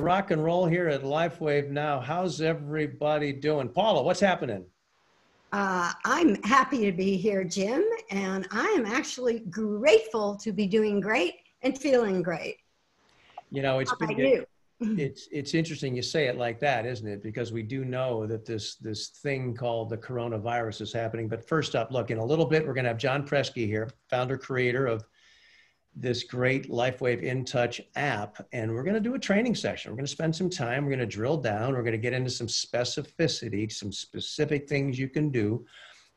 rock and roll here at LifeWave now. How's everybody doing? Paula, what's happening? Uh, I'm happy to be here, Jim, and I am actually grateful to be doing great and feeling great. You know, it's How been, you? it's it's interesting you say it like that, isn't it? Because we do know that this this thing called the coronavirus is happening. But first up, look, in a little bit, we're going to have John Preski here, founder creator of this great LifeWave In Touch app, and we're going to do a training session. We're going to spend some time. We're going to drill down. We're going to get into some specificity, some specific things you can do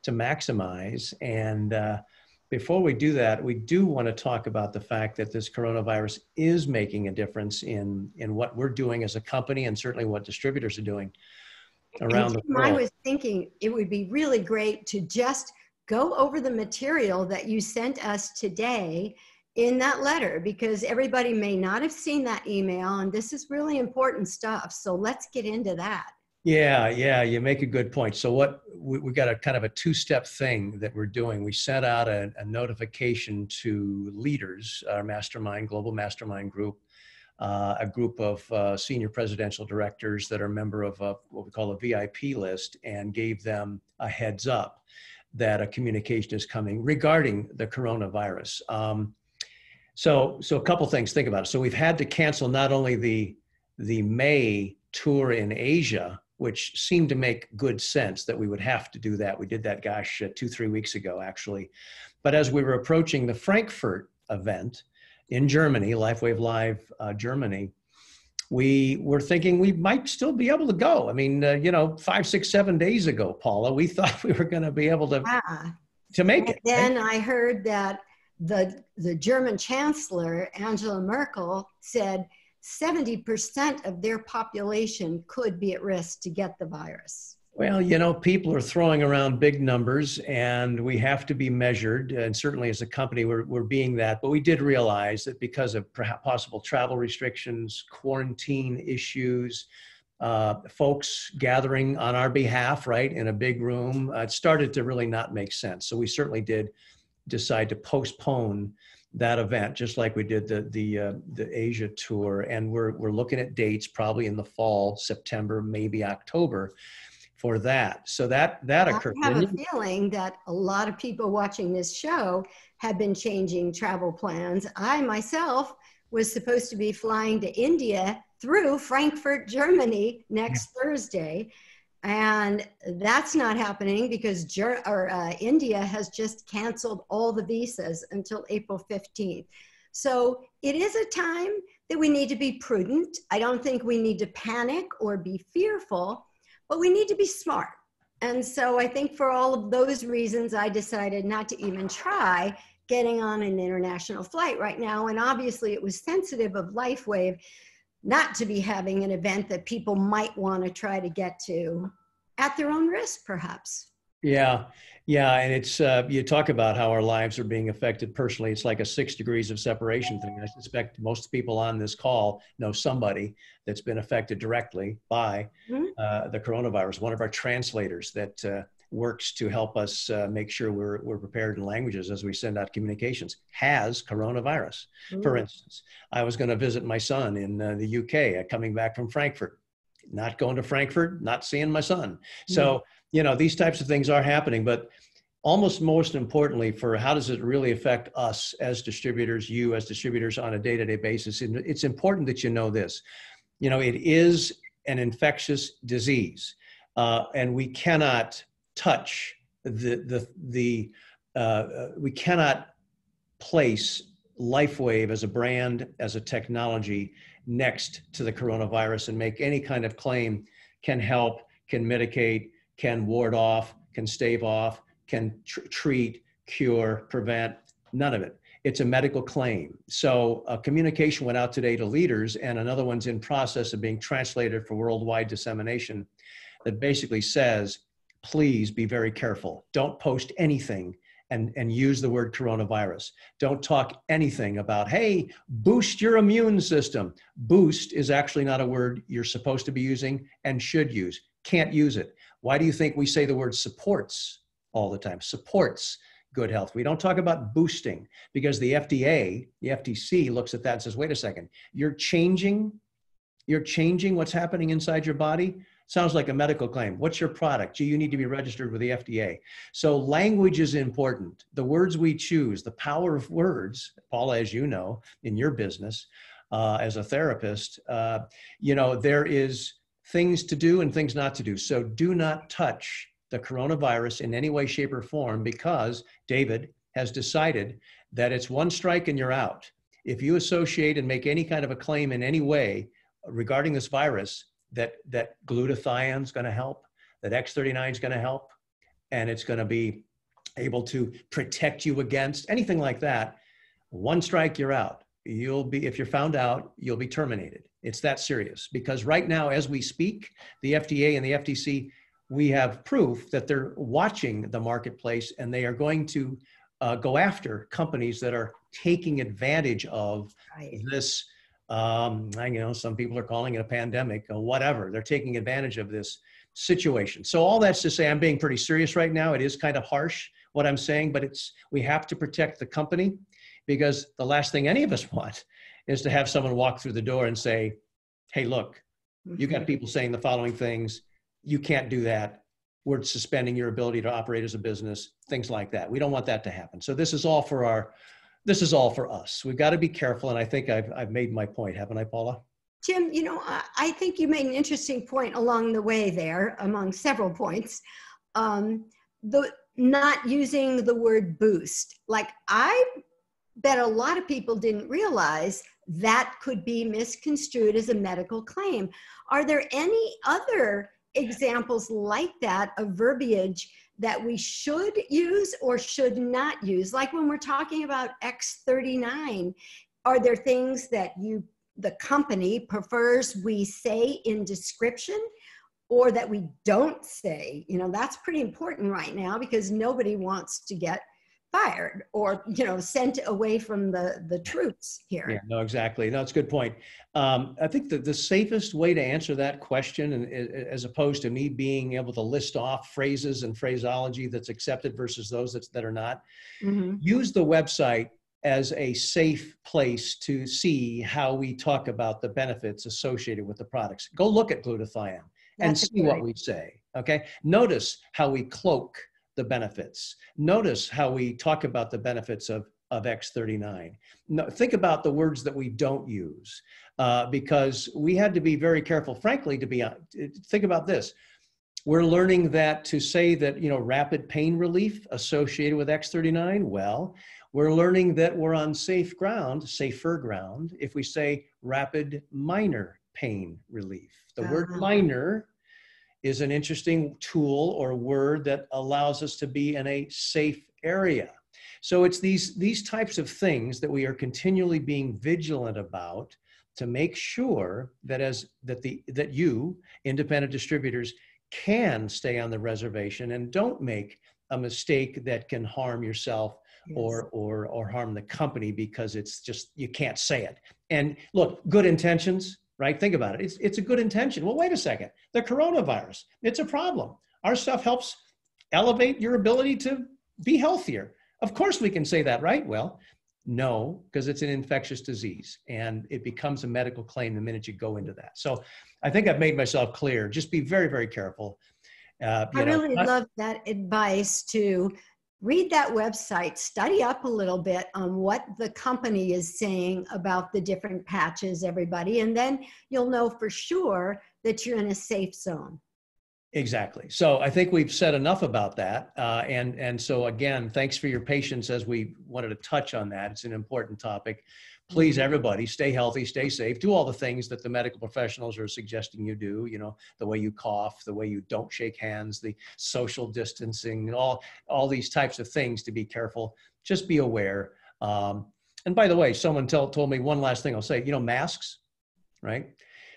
to maximize. And uh, before we do that, we do want to talk about the fact that this coronavirus is making a difference in in what we're doing as a company, and certainly what distributors are doing around the world. I was thinking it would be really great to just go over the material that you sent us today in that letter because everybody may not have seen that email and this is really important stuff. So let's get into that. Yeah, yeah, you make a good point. So what we, we got a kind of a two-step thing that we're doing. We sent out a, a notification to leaders, our mastermind, global mastermind group, uh, a group of uh, senior presidential directors that are member of a, what we call a VIP list, and gave them a heads up that a communication is coming regarding the coronavirus. Um, so, so a couple things. Think about it. So we've had to cancel not only the the May tour in Asia, which seemed to make good sense that we would have to do that. We did that, gosh, uh, two three weeks ago actually. But as we were approaching the Frankfurt event in Germany, LifeWave Live uh, Germany, we were thinking we might still be able to go. I mean, uh, you know, five, six, seven days ago, Paula, we thought we were going to be able to Yeah. to make And it. then I heard that the, the German Chancellor, Angela Merkel, said 70% of their population could be at risk to get the virus. Well, you know, people are throwing around big numbers and we have to be measured. And certainly as a company, we're, we're being that. But we did realize that because of possible travel restrictions, quarantine issues, uh, folks gathering on our behalf, right, in a big room, uh, it started to really not make sense. So we certainly did decide to postpone that event, just like we did the the uh, the Asia tour, and we're we're looking at dates probably in the fall, September, maybe October, for that. So that that occurred. I have a feeling that a lot of people watching this show have been changing travel plans. I myself was supposed to be flying to India through Frankfurt, Germany next Thursday. And that's not happening because Ger- or, uh, India has just canceled all the visas until April 15th. So it is a time that we need to be prudent. I don't think we need to panic or be fearful, but we need to be smart. And so I think for all of those reasons, I decided not to even try getting on an international flight right now. And obviously, it was sensitive of LifeWave not to be having an event that people might want to try to get to at their own risk, perhaps. Yeah, yeah, and it's uh, you talk about how our lives are being affected personally. It's like a six degrees of separation thing. I suspect most people on this call know somebody that's been affected directly by Mhm. uh, the coronavirus. One of our translators that uh, works to help us uh, make sure we're we're prepared in languages as we send out communications has coronavirus. For Mm. instance, I was going to visit my son in uh, the UK, uh, coming back from Frankfurt. Not going to Frankfurt, not seeing my son. So, you know, these types of things are happening, but almost most importantly for how does it really affect us as distributors, you as distributors on a day-to-day basis, and it's important that you know this. You know, it is an infectious disease, uh, and we cannot touch the the the uh, uh, we cannot place LifeWave as a brand, as a technology next to the coronavirus and make any kind of claim can help, can mitigate, can ward off, can stave off, can tr- treat, cure, prevent, none of it. It's a medical claim. So a communication went out today to leaders and another one's in process of being translated for worldwide dissemination that basically says, please be very careful. Don't post anything and, and use the word coronavirus. Don't talk anything about, hey, boost your immune system. Boost is actually not a word you're supposed to be using and should use. Can't use it. Why do you think we say the word supports all the time? Supports good health. We don't talk about boosting because the FDA, the FTC looks at that and says, wait a second, you're changing you're changing what's happening inside your body, sounds like a medical claim. What's your product? Gee, you need to be registered with the FDA. So language is important. The words we choose, the power of words, Paula, as you know, in your business uh, as a therapist, uh, you know, there is things to do and things not to do. So do not touch the coronavirus in any way, shape, or form because David has decided that it's one strike and you're out. If you associate and make any kind of a claim in any way regarding this virus, that that glutathione is going to help, that X39 is going to help, and it's going to be able to protect you against anything like that. One strike, you're out. You'll be if you're found out, you'll be terminated. It's that serious because right now, as we speak, the FDA and the FTC, we have proof that they're watching the marketplace and they are going to uh, go after companies that are taking advantage of right. this um, I, you know, some people are calling it a pandemic or whatever. They're taking advantage of this situation. So all that's to say, I'm being pretty serious right now. It is kind of harsh what I'm saying, but it's we have to protect the company because the last thing any of us want is to have someone walk through the door and say, "Hey, look, you got mm-hmm. people saying the following things. You can't do that. We're suspending your ability to operate as a business." Things like that. We don't want that to happen. So this is all for our this is all for us. We've got to be careful. And I think I've, I've made my point, haven't I, Paula? Jim, you know, I think you made an interesting point along the way there, among several points. Um, the not using the word boost. Like, I bet a lot of people didn't realize that could be misconstrued as a medical claim. Are there any other examples like that of verbiage that we should use or should not use? Like when we're talking about X39, are there things that you, the company prefers we say in description or that we don't say? You know, that's pretty important right now because nobody wants to get fired or you know sent away from the the troops here. Yeah no exactly. No it's a good point. Um, i think that the safest way to answer that question and as opposed to me being able to list off phrases and phraseology that's accepted versus those that's, that are not mm-hmm. use the website as a safe place to see how we talk about the benefits associated with the products. Go look at glutathione and that's see what we say okay? Notice how we cloak the benefits. Notice how we talk about the benefits of, of X39. No, think about the words that we don't use uh, because we had to be very careful, frankly, to be, uh, think about this. We're learning that to say that, you know, rapid pain relief associated with X39, well, we're learning that we're on safe ground, safer ground, if we say rapid minor pain relief. The uh-huh. word minor is an interesting tool or word that allows us to be in a safe area. So it's these, these types of things that we are continually being vigilant about to make sure that as that the that you independent distributors can stay on the reservation and don't make a mistake that can harm yourself yes. or or or harm the company because it's just you can't say it. And look, good intentions, right? Think about it. It's, it's a good intention. Well, wait a second. The coronavirus, it's a problem. Our stuff helps elevate your ability to be healthier. Of course, we can say that, right? Well, no, because it's an infectious disease and it becomes a medical claim the minute you go into that. So I think I've made myself clear. Just be very, very careful. Uh, I know, really love that advice to read that website, study up a little bit on what the company is saying about the different patches, everybody, and then you'll know for sure that you're in a safe zone. Exactly. So I think we've said enough about that. Uh, and, and so again, thanks for your patience as we wanted to touch on that. It's an important topic please mm-hmm. everybody stay healthy stay safe do all the things that the medical professionals are suggesting you do you know the way you cough the way you don't shake hands the social distancing and all all these types of things to be careful. Just be aware. Um, and by the way someone tell, told me one last thing i'll say you know masks right?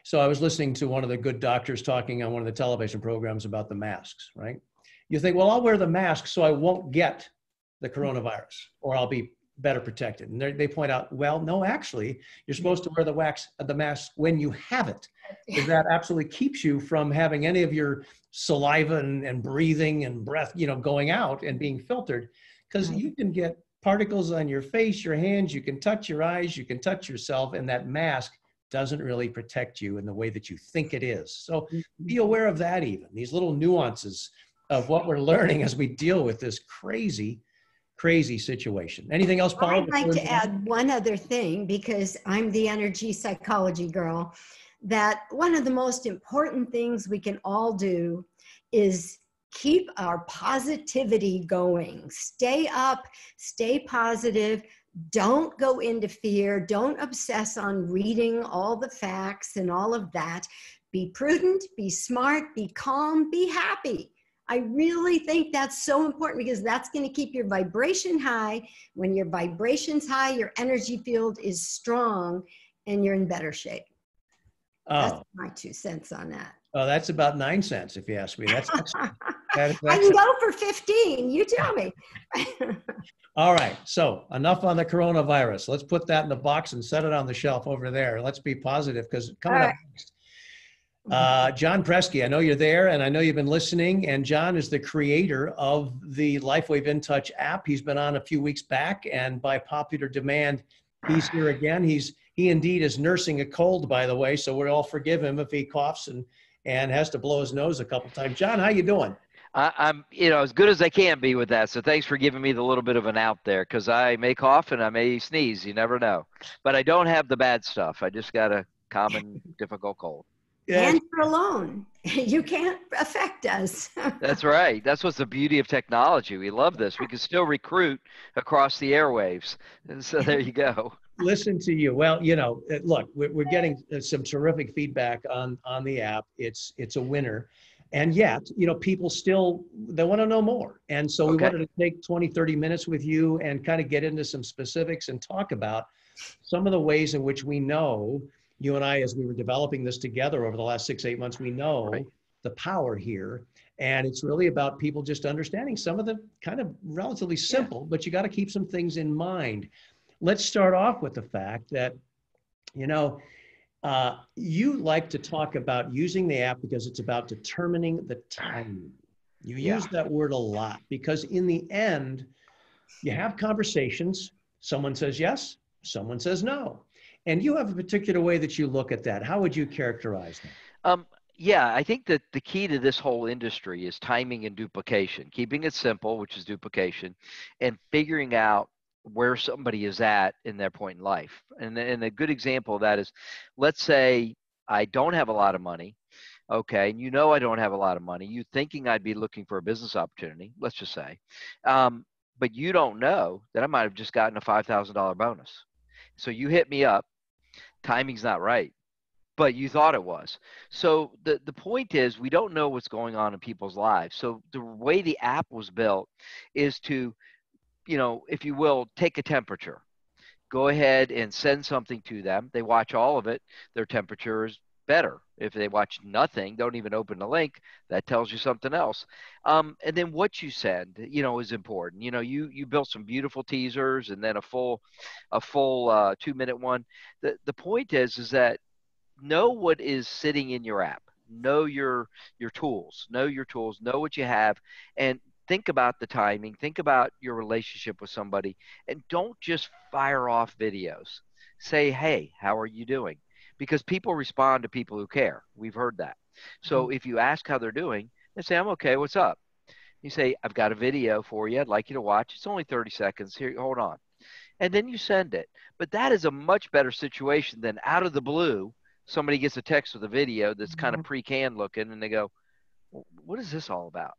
So i was listening to one of the good doctors talking on one of the television programs about the masks right? You think well i'll wear the mask so i won't get the coronavirus or i'll be better protected. And they point out, well, no, actually, you're supposed to wear the wax, the mask when you have it, because that absolutely keeps you from having any of your saliva and, and breathing and breath, you know, going out and being filtered, because you can get particles on your face, your hands, you can touch your eyes, you can touch yourself, and that mask doesn't really protect you in the way that you think it is. So Mm-hmm. be aware of that, even these little nuances of what we're learning as we deal with this crazy, crazy situation. Anything else, Paul? I'd like to add one other thing because I'm the energy psychology girl. That one of the most important things we can all do is keep our positivity going. Stay up, stay positive. Don't go into fear. Don't obsess on reading all the facts and all of that. Be prudent, be smart, be calm, be happy. I really think that's so important because that's going to keep your vibration high. When your vibration's high, your energy field is strong and you're in better shape. That's Oh, my two cents on that. oh, that's about nine cents, if you ask me. That's excellent. That- I that's- can go for 15. You tell me. All right. So enough on the coronavirus. Let's put that in the box and set it on the shelf over there. Let's be positive because coming All up next. Uh, John Preski, I know you're there and I know you've been listening. And John is the creator of the LifeWave InTouch app. He's been on a few weeks back, and by popular demand, he's here again. He's he indeed is nursing a cold, by the way, so we'll all forgive him if he coughs and and has to blow his nose a couple times. John, how you doing? I, I'm, you know, as good as I can be with that. So thanks for giving me the little bit of an out there, because I may cough and I may sneeze. You never know, but I don't have the bad stuff. I just got a common difficult cold. And you're alone. You can't affect us. That's right. That's what's the beauty of technology. We love this. We can still recruit across the airwaves. And so there you go. listen to you. Well, you know, uh, look, we're, we're getting uh, some terrific feedback on on the app. It's it's a winner, and yet, you know, people still they want to know more. And so we Okay. wanted to take 20, 30 minutes with you and kind of get into some specifics and talk about some of the ways in which we know you and I, as we were developing this together over the last six, eight months, we know Right. the power here. And it's really about people just understanding some of the kind of relatively simple, but you got to keep some things in mind let's start off with the fact that you know uh, you like to talk about using the app because it's about determining the time. you Yeah. use that word a lot because in the end you have conversations someone says yes someone says no and you have a particular way that you look at that how would you characterize that Um, yeah, I think that the key to this whole industry is timing and duplication, keeping it simple, which is duplication, and figuring out where somebody is at in their point in life. And, and a good example of that is let's say I don't have a lot of money. Okay, and you know I don't have a lot of money. You thinking I'd be looking for a business opportunity, let's just say. Um, but you don't know that I might have just gotten a $5,000 bonus. So you hit me up, timing's not right but you thought it was. So the the point is we don't know what's going on in people's lives. So the way the app was built is to you know, if you will, take a temperature. Go ahead and send something to them. They watch all of it, their temperature is better. If they watch nothing, don't even open the link, that tells you something else. Um, and then what you send, you know, is important. You know, you you built some beautiful teasers and then a full a full uh, two minute one. The the point is is that know what is sitting in your app know your your tools know your tools know what you have and think about the timing think about your relationship with somebody and don't just fire off videos say hey how are you doing because people respond to people who care. We've heard that. So if you ask how they're doing they say i'm okay. What's up? You say i've got a video for you. I'd like you to watch. It's only 30 seconds. Here hold on. And then you send it. But that is a much better situation than out of the blue somebody gets a text with a video that's kind of pre-canned looking and they go what is this all about?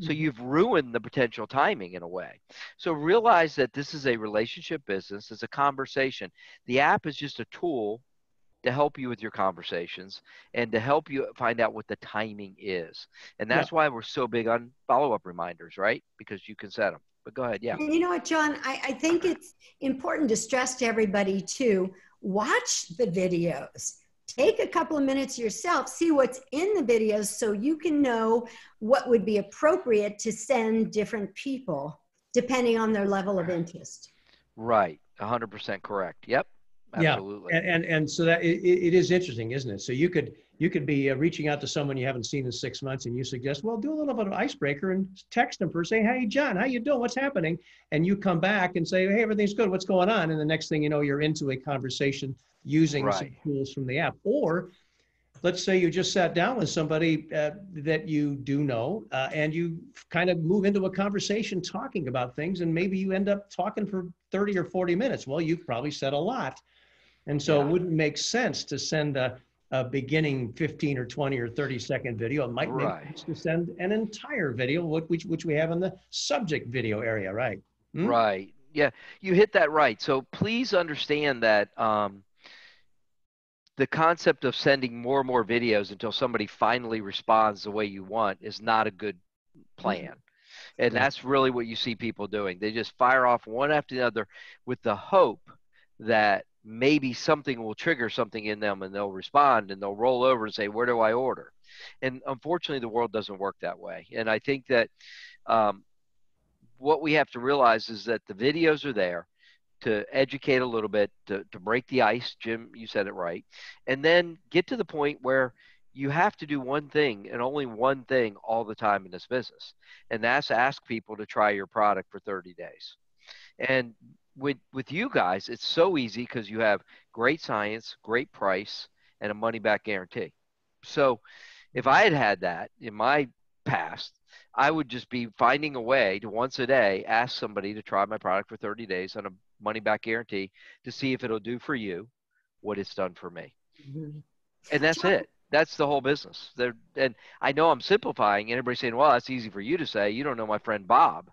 So Mhm. you've ruined the potential timing in a way. So realize that this is a relationship business. It's a conversation. The app is just a tool to help you with your conversations and to help you find out what the timing is. And that's why we're so big on follow-up reminders right? Because you can set them but go ahead yeah. And you know what, John? I, I think it's important to stress to everybody to watch the videos. Take a couple of minutes yourself, see what's in the videos so you can know what would be appropriate to send different people depending on their level of interest. right. 100% correct. Yep Yeah, and and, and so that it, it it is interesting isn't it? So you could you could be uh, reaching out to someone you haven't seen in six months and you suggest well do a little bit of icebreaker and text them for say hey john how you doing? What's happening? And you come back and say hey everything's good. What's going on? And the next thing you know you're into a conversation using right. some tools from the app. Or let's say you just sat down with somebody uh, that you do know uh, and you kind of move into a conversation talking about things and maybe you end up talking for 30 or 40 minutes. Well you've probably said a lot and so yeah. it wouldn't make sense to send a a beginning 15 or 20 or 30 second video. It might right. make sense to send an entire video, which, which we have in the subject video area, right? Hmm? Right. Yeah, you hit that right. So please understand that um, the concept of sending more and more videos until somebody finally responds the way you want is not a good plan. And that's really what you see people doing. They just fire off one after the other with the hope that maybe something will trigger something in them and they'll respond and they'll roll over and say, Where do I order? And unfortunately, the world doesn't work that way. And I think that um, what we have to realize is that the videos are there to educate a little bit, to, to break the ice. Jim, you said it right. And then get to the point where you have to do one thing and only one thing all the time in this business. And that's ask people to try your product for 30 days. And with with you guys, it's so easy because you have great science, great price, and a money back guarantee. So, if I had had that in my past, I would just be finding a way to once a day ask somebody to try my product for 30 days on a money back guarantee to see if it'll do for you what it's done for me. Mm-hmm. And that's it. That's the whole business. There, and I know I'm simplifying. Everybody's saying, "Well, that's easy for you to say. You don't know my friend Bob."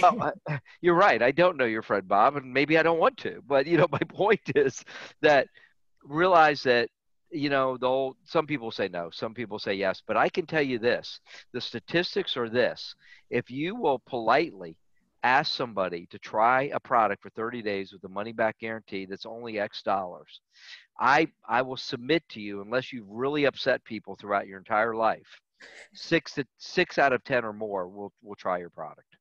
Well, you're right. I don't know your friend Bob, and maybe I don't want to. But you know, my point is that realize that you know though some people say no some people say yes but i can tell you this the statistics are this if you will politely ask somebody to try a product for 30 days with a money back guarantee that's only x dollars i i will submit to you unless you've really upset people throughout your entire life six to six out of ten or more will will try your product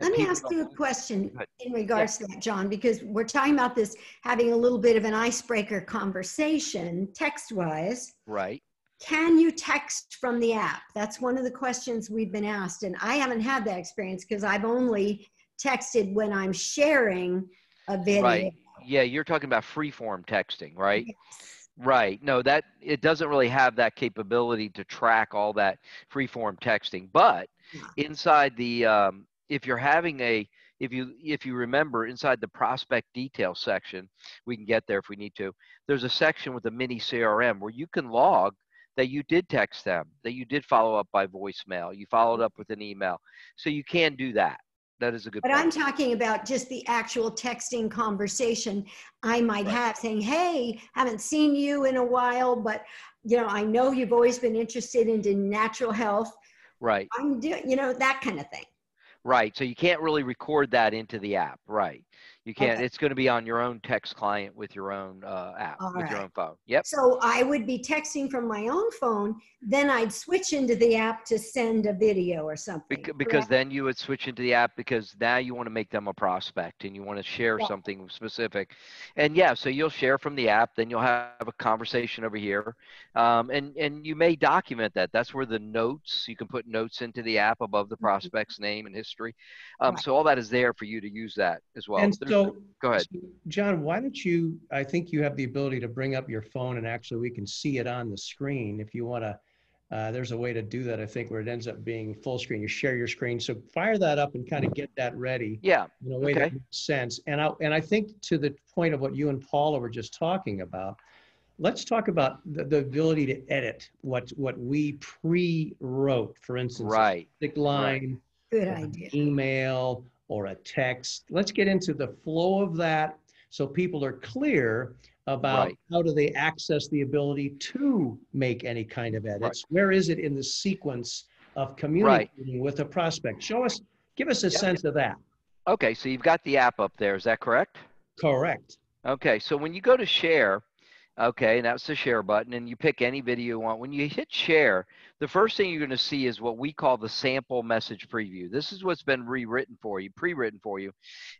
let me ask you a question in regards to that, John, because we're talking about this having a little bit of an icebreaker conversation text wise. Right. Can you text from the app? That's one of the questions we've been asked. And I haven't had that experience because I've only texted when I'm sharing a video. Right. Yeah, you're talking about freeform texting, right? Yes. Right. No, that it doesn't really have that capability to track all that freeform texting. But inside the um, if you're having a if you if you remember inside the prospect detail section we can get there if we need to there's a section with a mini crm where you can log that you did text them that you did follow up by voicemail you followed up with an email. So you can do that. That is a good but point. i'm talking about just the actual texting conversation i might right. have saying hey haven't seen you in a while but you know i know you've always been interested into natural health. Right. I'm doing you know that kind of thing Right. So you can't really record that into the app. Right. You can't. Okay. It's going to be on your own text client with your own uh, app, All with right. your own phone. Yep. So I would be texting from my own phone. Then I'd switch into the app to send a video or something. Because, because then you would switch into the app because now you want to make them a prospect and you want to share yeah. something specific. And yeah, so you'll share from the app. Then you'll have a conversation over here, um, and and you may document that. That's where the notes you can put notes into the app above the mm-hmm. prospect's mm-hmm. name and history. Um, right. So all that is there for you to use that as well. And so, go ahead. John, why don't you? I think you have the ability to bring up your phone and actually we can see it on the screen if you want to. Uh, there's a way to do that, I think, where it ends up being full screen. You share your screen, so fire that up and kind of get that ready. Yeah. In a way okay. that makes sense. And I and I think to the point of what you and Paula were just talking about, let's talk about the, the ability to edit what what we pre-wrote. For instance, right. Stick line. Right. Good idea. Email or a text. Let's get into the flow of that so people are clear about right. how do they access the ability to make any kind of edits. Right. Where is it in the sequence of communicating right. with a prospect? Show us, give us a sense of that. Okay, so you've got the app up there. Is that correct? Correct. Okay, so when you go to share, Okay, and that's the share button, and you pick any video you want. When you hit share, the first thing you're going to see is what we call the sample message preview. This is what's been rewritten for you, pre-written for you,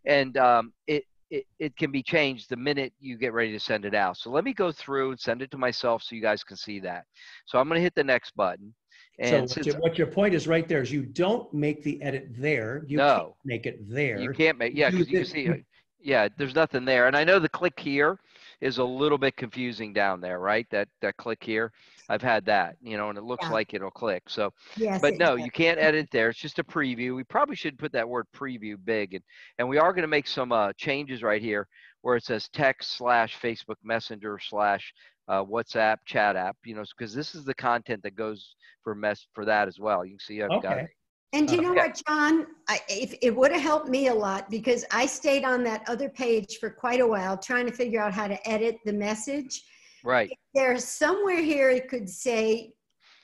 and um, it it, it can be changed the minute you get ready to send it out. So let me go through and send it to myself so you guys can see that. So I'm going to hit the next button. And so what your, what your point is right there is you don't make the edit there. You No. can't make it there. you can't make, yeah, because you can see, you- yeah, there's nothing there. And I know the click here is a little bit confusing down there, right? That that click here, I've had that, you know, and it looks Yeah. like it'll click. So Yes. but no, does. you can't edit there. It's just a preview. We probably should put that word preview big, and and we are going to make some uh, changes right here where it says text slash Facebook Messenger slash uh, WhatsApp chat app. You know, because this is the content that goes for mess for that as well. You can see I've got Okay. it. And you know Okay. what, John? I, if, it would have helped me a lot because I stayed on that other page for quite a while trying to figure out how to edit the message. right. There's somewhere here it could say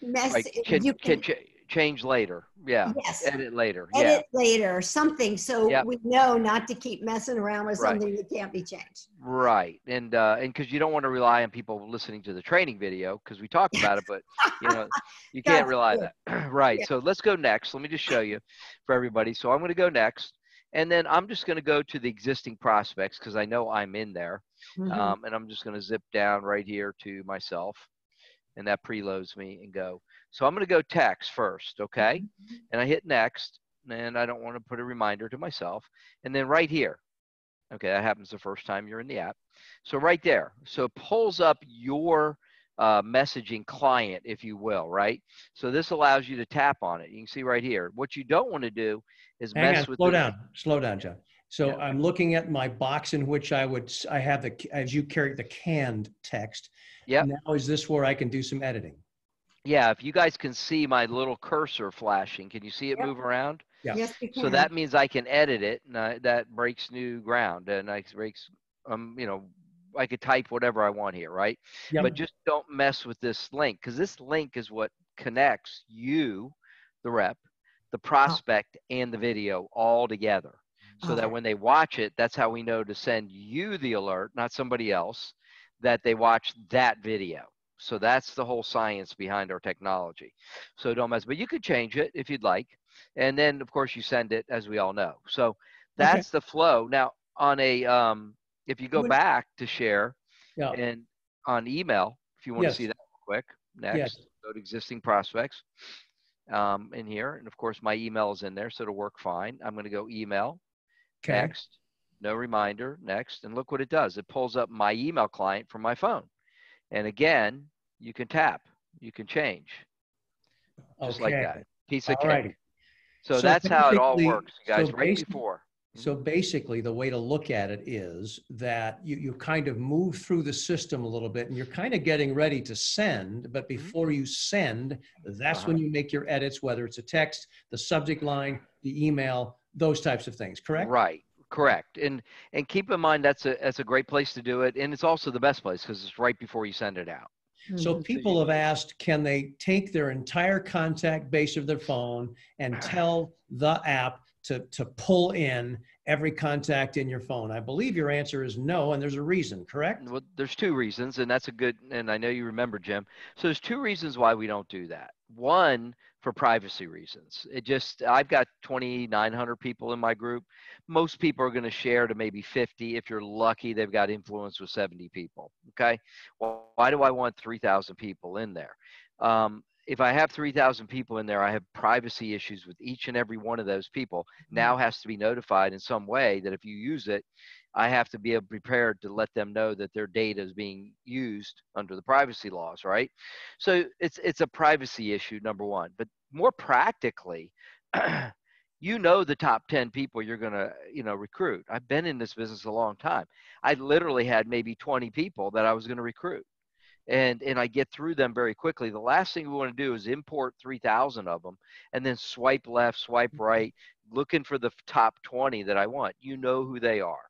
Right. message. Can, you can ch- change later. Yeah. yes, Edit later. Yeah. edit later something so Yep. we know not to keep messing around with Right. something that can't be changed. Right. And uh and because you don't want to rely on people listening to the training video because we talk about it, but you know, you can't rely on that. right. Yeah. So let's go next. Let me just show you for everybody. So I'm going to go next. And then I'm just going to go to the existing prospects because I know I'm in there. Mhm. Um, and I'm just going to zip down right here to myself. And that preloads me and go. So I'm going to go text first. Okay. And I hit next. And I don't want to put a reminder to myself. And then right here. Okay. That happens the first time you're in the app. So right there. So it pulls up your uh, messaging client, if you will, right? So this allows you to tap on it. You can see right here. What you don't want to do is Hang mess on, with slow the, down, slow down, John. So Yeah. I'm looking at my box in which I would, I have the, as you carry the canned text. Yeah. Now is this where I can do some editing? Yeah, if you guys can see my little cursor flashing, can you see it Yep. move around? Yeah. Yes, we can. So that means I can edit it, and I, that breaks new ground, and I breaks, um, you know, I could type whatever I want here, right? Yep. But just don't mess with this link because this link is what connects you, the rep, the prospect, and the video all together. So that when they watch it, that's how we know to send you the alert, not somebody else, that they watch that video. So that's the whole science behind our technology. So don't mess, but you could change it if you'd like. And then of course you send it as we all know. So that's the flow. Now on a, um, if you go back to share Yeah, and on email, if you want Yes. to see that quick, next, go to existing prospects um, in here. And of course my email is in there, so it'll work fine. I'm going to go email okay. next no reminder next and look what it does it pulls up my email client from my phone and again you can tap you can change. Just like that. Piece of All cake. righty. so, So that's how it all works you guys. So right before. So mm-hmm. basically, the way to look at it is that you, you kind of move through the system a little bit and you're kind of getting ready to send, but mm-hmm. before you send, that's uh-huh. when you make your edits, whether it's a text, the subject line, the email, those types of things, correct? right correct and and keep in mind that's a that's a great place to do it and it's also the best place because it's right before you send it out So Mhm. people have asked, can they take their entire contact base of their phone and tell the app to, to pull in every contact in your phone? I believe your answer is no, and there's a reason, correct? Well, there's two reasons, and that's a good, and I know you remember, Jim. So there's two reasons why we don't do that. One, for privacy reasons. It just, I've got 2,900 people in my group. Most people are going to share to maybe 50. If you're lucky, they've got influence with 70 people. Okay. Well, why do I want 3,000 people in there? Um, if I have 3,000 people in there, I have privacy issues with each and every one of those people. Now has to be notified in some way that if you use it, I have to be prepared to let them know that their data is being used under the privacy laws, right? So it's it's a privacy issue, number one. But more practically, you know the top 10 people you're gonna, you know, recruit. I've been in this business a long time. I literally had maybe 20 people that I was gonna recruit. And and I get through them very quickly. The last thing we want to do is import 3,000 of them and then swipe left, swipe right, looking for the top 20 that I want. You know who they are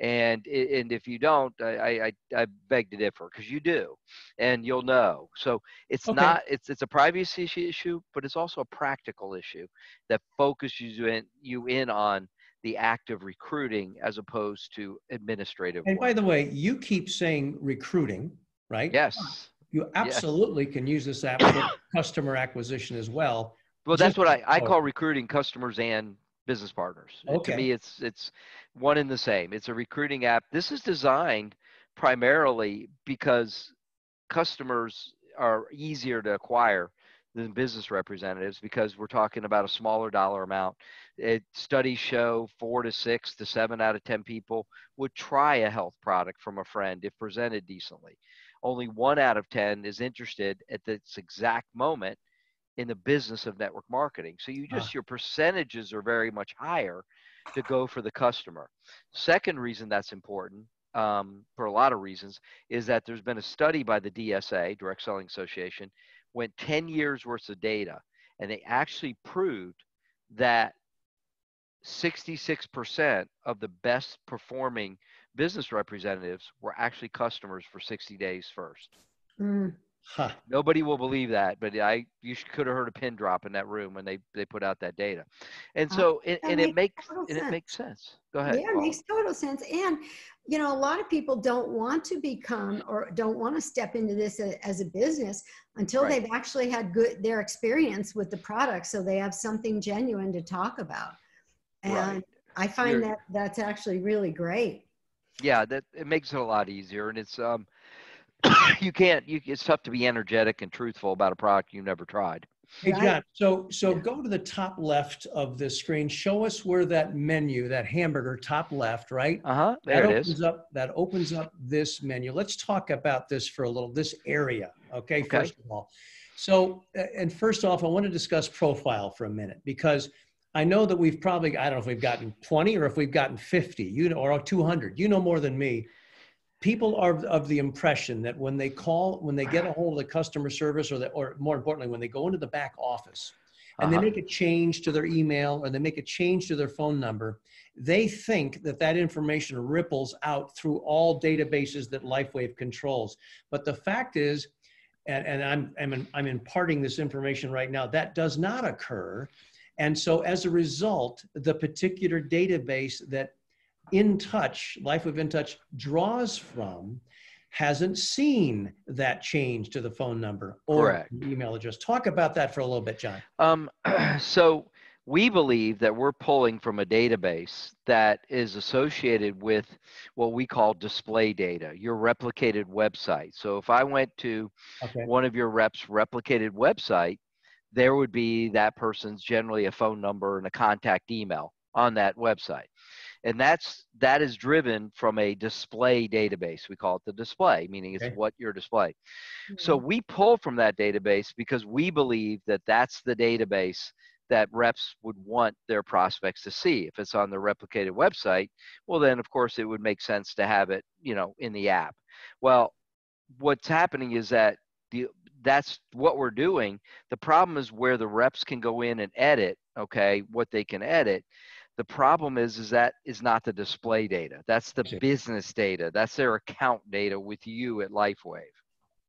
and and if you don't i i, I beg to differ because you do and you'll know so it's Okay. not it's it's a privacy issue- but it's also a practical issue that focuses you in you in on the act of recruiting as opposed to administrative And by the way, you keep saying recruiting, right? yes You absolutely can use this app for customer acquisition as well. well that's what i i call recruiting customers and business partners. Okay. To me, it's it's one and the same. It's a recruiting app. This is designed primarily because customers are easier to acquire than business representatives because we're talking about a smaller dollar amount. It, studies show four to six to seven out of 10 people would try a health product from a friend if presented decently. Only one out of 10 is interested at this exact moment in the business of network marketing. So you just, your percentages are very much higher to go for the customer. Second reason that's important um, for a lot of reasons is that there's been a study by the DSA, Direct Selling Association, went 10 years worth of data and they actually proved that 66% of the best performing business representatives were actually customers for 60 days first. Mm. Huh. Nobody will believe that, but I you could have heard a pin drop in that room when they they put out that data, and Uh, so and, that and it makes total and it sense. makes sense. Go ahead. Yeah, it Paula. makes total sense. And, you know, a lot of people don't want to become or don't want to step into this a- as a business until Right. they've actually had good, their experience with the product. So they have something genuine to talk about. And Right. I find You're- that that's actually really great. yeah that it makes it a lot easier and it's um you can't you it's tough to be energetic and truthful about a product you never tried Hey, John, so, so Yeah. go to the top left of the screen. Show us where that menu, that hamburger, top left, right? uh-huh That there it opens is up, that opens up this menu. Let's talk about this for a little, this area, okay, Okay. first of all. So, uh, and first off, I want to discuss profile for a minute because I know that we've probably, I don't know if we've gotten 20 or if we've gotten 50, you know, or 200. You know more than me. People are of the impression that when they call, when they get a hold of the customer service or the, or more importantly, when they go into the back office, and they Uh-huh. make a change to their email or they make a change to their phone number, they think that that information ripples out through all databases that LifeWave controls. But the fact is, and, and I'm, I'm, I'm imparting this information right now, that does not occur. And so as a result, the particular database that In Touch, LifeWave In Touch draws from hasn't seen that change to the phone number or Correct. email address. Talk about that for a little bit, John. Um, so we believe that we're pulling from a database that is associated with what we call display data, your replicated website. So if I went to Okay. one of your reps' replicated website, there would be that person's generally a phone number and a contact email on that website. And that's that is driven from a display database. We call it the display, meaning it's Okay. what you're displaying. So mm-hmm. we pull from that database because we believe that that's the database that reps would want their prospects to see. If it's on the replicated website, well then of course it would make sense to have it, you know, in the app. Well, what's happening is that the that's what we're doing. The problem is where the reps can go in and edit, okay, what they can edit. The problem is is that is not the display data. That's the business data. That's their account data with you at LifeWave.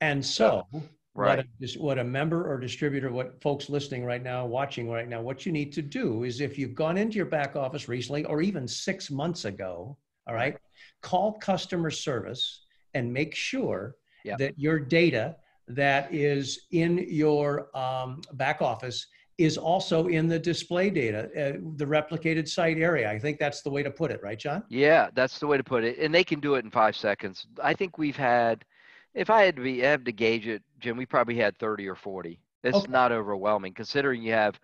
And so, what, Right. a, what a member or distributor, what folks listening right now, watching right now, what you need to do is if you've gone into your back office recently or even six months ago, all right, call customer service and make sure Yep. that your data that is in your um, back office is also in the display data, uh, the replicated site area. I think that's the way to put it, right, John? Yeah, that's the way to put it. And they can do it in five seconds. I think we've had, if I had to be, have to gauge it, Jim, we probably had 30 or 40. It's Okay. not overwhelming considering you have,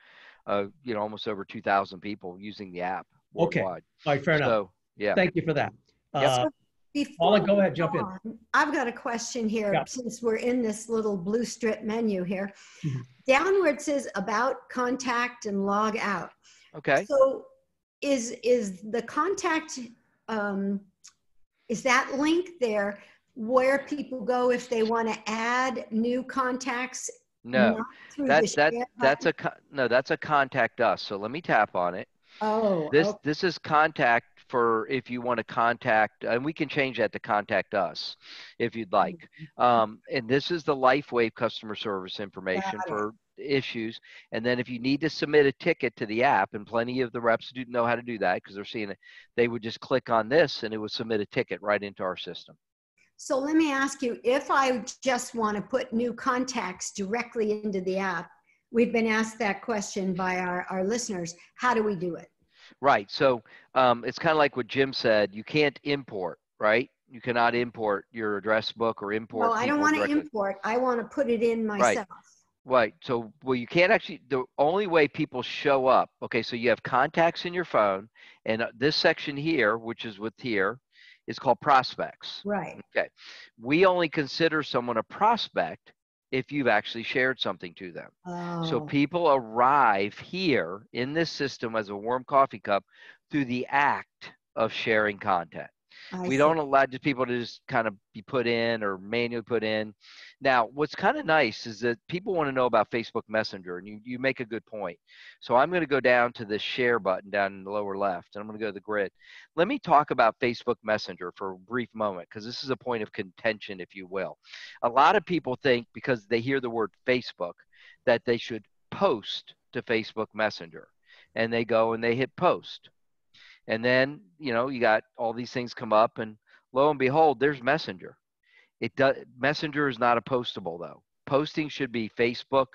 uh, you know, almost over 2,000 people using the app Okay. All right, fair enough. So, yeah. Thank you for that. Yep. Uh, Before Paula, go ahead, jump in. on, I've got a question here, Yeah. since we're in this little blue strip menu here. Mhm. Down where it says about contact and log out. Okay. So is, is the contact, um, is that link there where people go if they want to add new contacts? No, not through that, that, that's button? a, no, that's a contact us. So let me tap on it. Oh, This, okay. this is contact for if you want to contact, and we can change that to contact us if you'd like. Um, and this is the LifeWave customer service information for issues. And then if you need to submit a ticket to the app, and plenty of the reps do know how to do that because they're seeing it, they would just click on this and it would submit a ticket right into our system. So let me ask you, if I just want to put new contacts directly into the app, we've been asked that question by our, our listeners. How do we do it? Right. So um, it's kind of like what Jim said. You can't import, right? You cannot import your address book or import. Well, I don't want to import. I want to put it in myself. Right. right. So, well, you can't actually, the only way people show up, okay, so you have contacts in your phone, and uh, this section here, which is with here, is called prospects. Right. Okay. We only consider someone a prospect if you've actually shared something to them. So Oh, people arrive here in this system as a warm coffee cup through the act of sharing content I we see. don't allow just people to just kind of be put in or manually put in. Now, what's kind of nice is that people want to know about Facebook Messenger, and you, you make a good point. So I'm going to go down to the share button down in the lower left, and I'm going to go to the grid. Let me talk about Facebook Messenger for a brief moment, because this is a point of contention, if you will. A lot of people think because they hear the word Facebook that they should post to Facebook Messenger, and they go and they hit post and then you know you got all these things come up and lo and behold there's messenger it does messenger is not a postable though. Posting should be facebook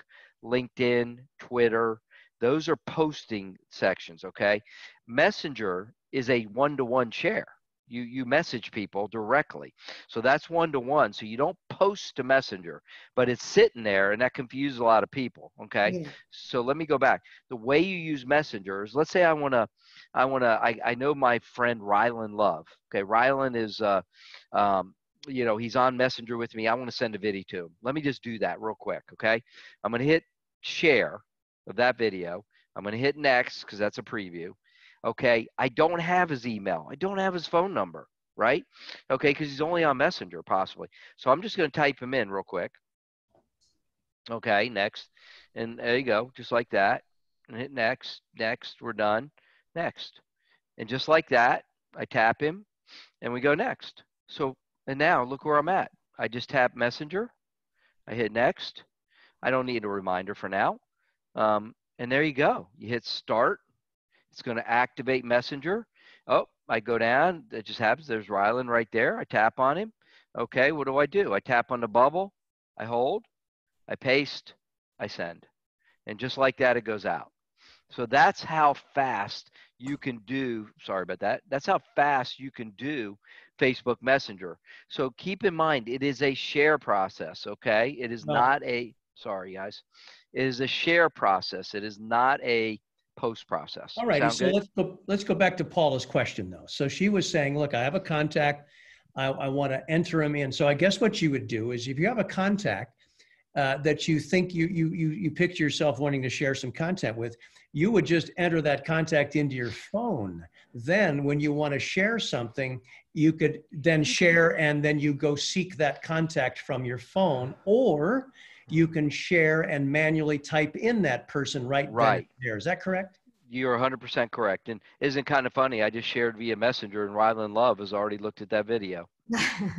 linkedin twitter. Those are posting sections okay? Messenger is a one-to-one share. You you message people directly. So that's one-to-one. So you don't post to messenger but it's sitting there and that confuses a lot of people okay? Yeah. so let me go back. The way you use messenger is let's say i want to i want to I, I know my friend rylan love okay? Rylan is uh um you know he's on messenger with me i want to send a video to him. Let me just do that real quick okay? I'm going to hit share of that video. I'm going to hit next because that's a preview okay? I don't have his email. I don't have his phone number right? Okay because he's only on messenger possibly. So i'm just going to type him in real quick okay next. And there you go just like that. And hit next next we're done next. And just like that i tap him and we go next. So and now look where i'm at. I just tap messenger. I hit next. I don't need a reminder for now. Um, and there you go. You hit start. It's going to activate messenger. Oh i go down. It just happens. There's rylan right there. I tap on him. Okay what do i do? I tap on the bubble. I hold. I paste. I send. And just like that it goes out. So that's how fast you can do sorry about that. That's how fast you can do facebook messenger so keep in mind it is a share process okay it is Well- not a sorry guys it is a share process it is not a post process All right, so good? let's go, let's go back to Paula's question though. So she was saying, look, I have a contact, I, I want to enter him in. So I guess what you would do is if you have a contact uh, that you think you, you, you, you picture yourself wanting to share some content with, you would just enter that contact into your phone. Then when you want to share something, you could then share and then you go seek that contact from your phone or you can share and manually type in that person right, Right. there. Is that correct? You're 100% correct. And isn't kind of funny? I just shared via Messenger, and Rylan Love has already looked at that video.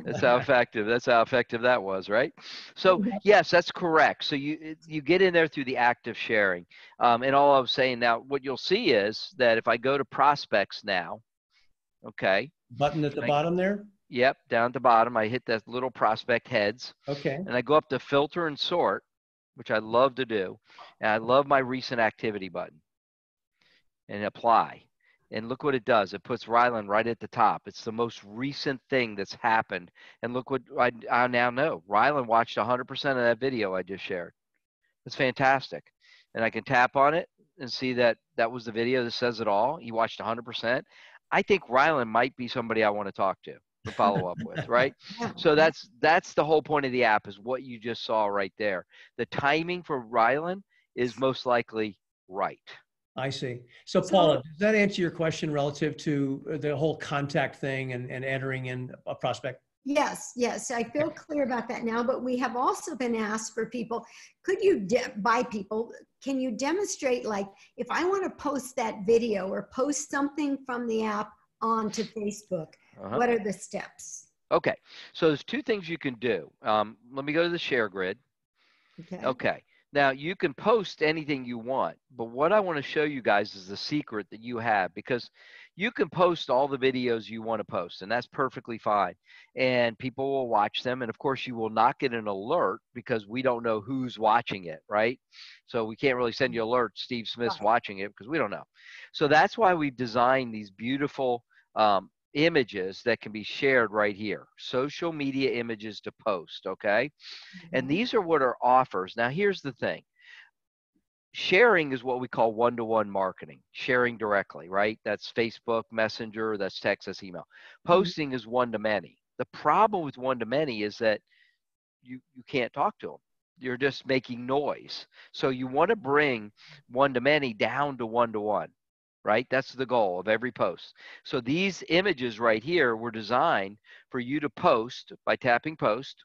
That's how effective. That's how effective that was, right? So yes, that's correct. So you you get in there through the act of sharing. Um, and all I'm saying now, what you'll see is that if I go to prospects now, okay, Button at the Thank- bottom there? yep, down at the bottom, I hit that little prospect heads, Okay. and I go up to filter and sort, which I love to do, and I love my recent activity button, and apply. And look what it does. It puts Rylan right at the top. It's the most recent thing that's happened. And look what I, I now know. Rylan watched 100% of that video I just shared. It's fantastic. And I can tap on it and see that that was the video that says it all. He watched 100%. I think Rylan might be somebody I want to talk to to follow up with, right? So that's that's the whole point of the app is what you just saw right there. The timing for Rylan is most likely right. I see. So So- Paula, does that answer your question relative to uh, the whole contact thing and, and entering in a prospect? Yes, yes, I feel clear about that now, but we have also been asked for people, could you, by people, can you demonstrate, like, if I want to post that video or post something from the app onto Facebook, Uh-huh. what are the steps? Okay, so there's two things you can do. Um, let me go to the share grid. Okay. Okay, Now you can post anything you want, but what I want to show you guys is the secret that you have because you can post all the videos you want to post and that's perfectly fine and people will watch them and of course you will not get an alert because we don't know who's watching it right? So we can't really send you alerts, steve smith's watching it because we don't know. So that's why we've designed these beautiful um, images that can be shared right here social media images to post okay? And these are what are offers. Now here's the thing sharing is what we call one-to-one marketing sharing directly right? That's facebook messenger that's text that's email. Mm-hmm. Posting is one-to-many the problem with one-to-many is that you you can't talk to them you're just making noise. So you want to bring one-to-many down to one-to-one right? That's the goal of every post. So these images right here were designed for you to post by tapping post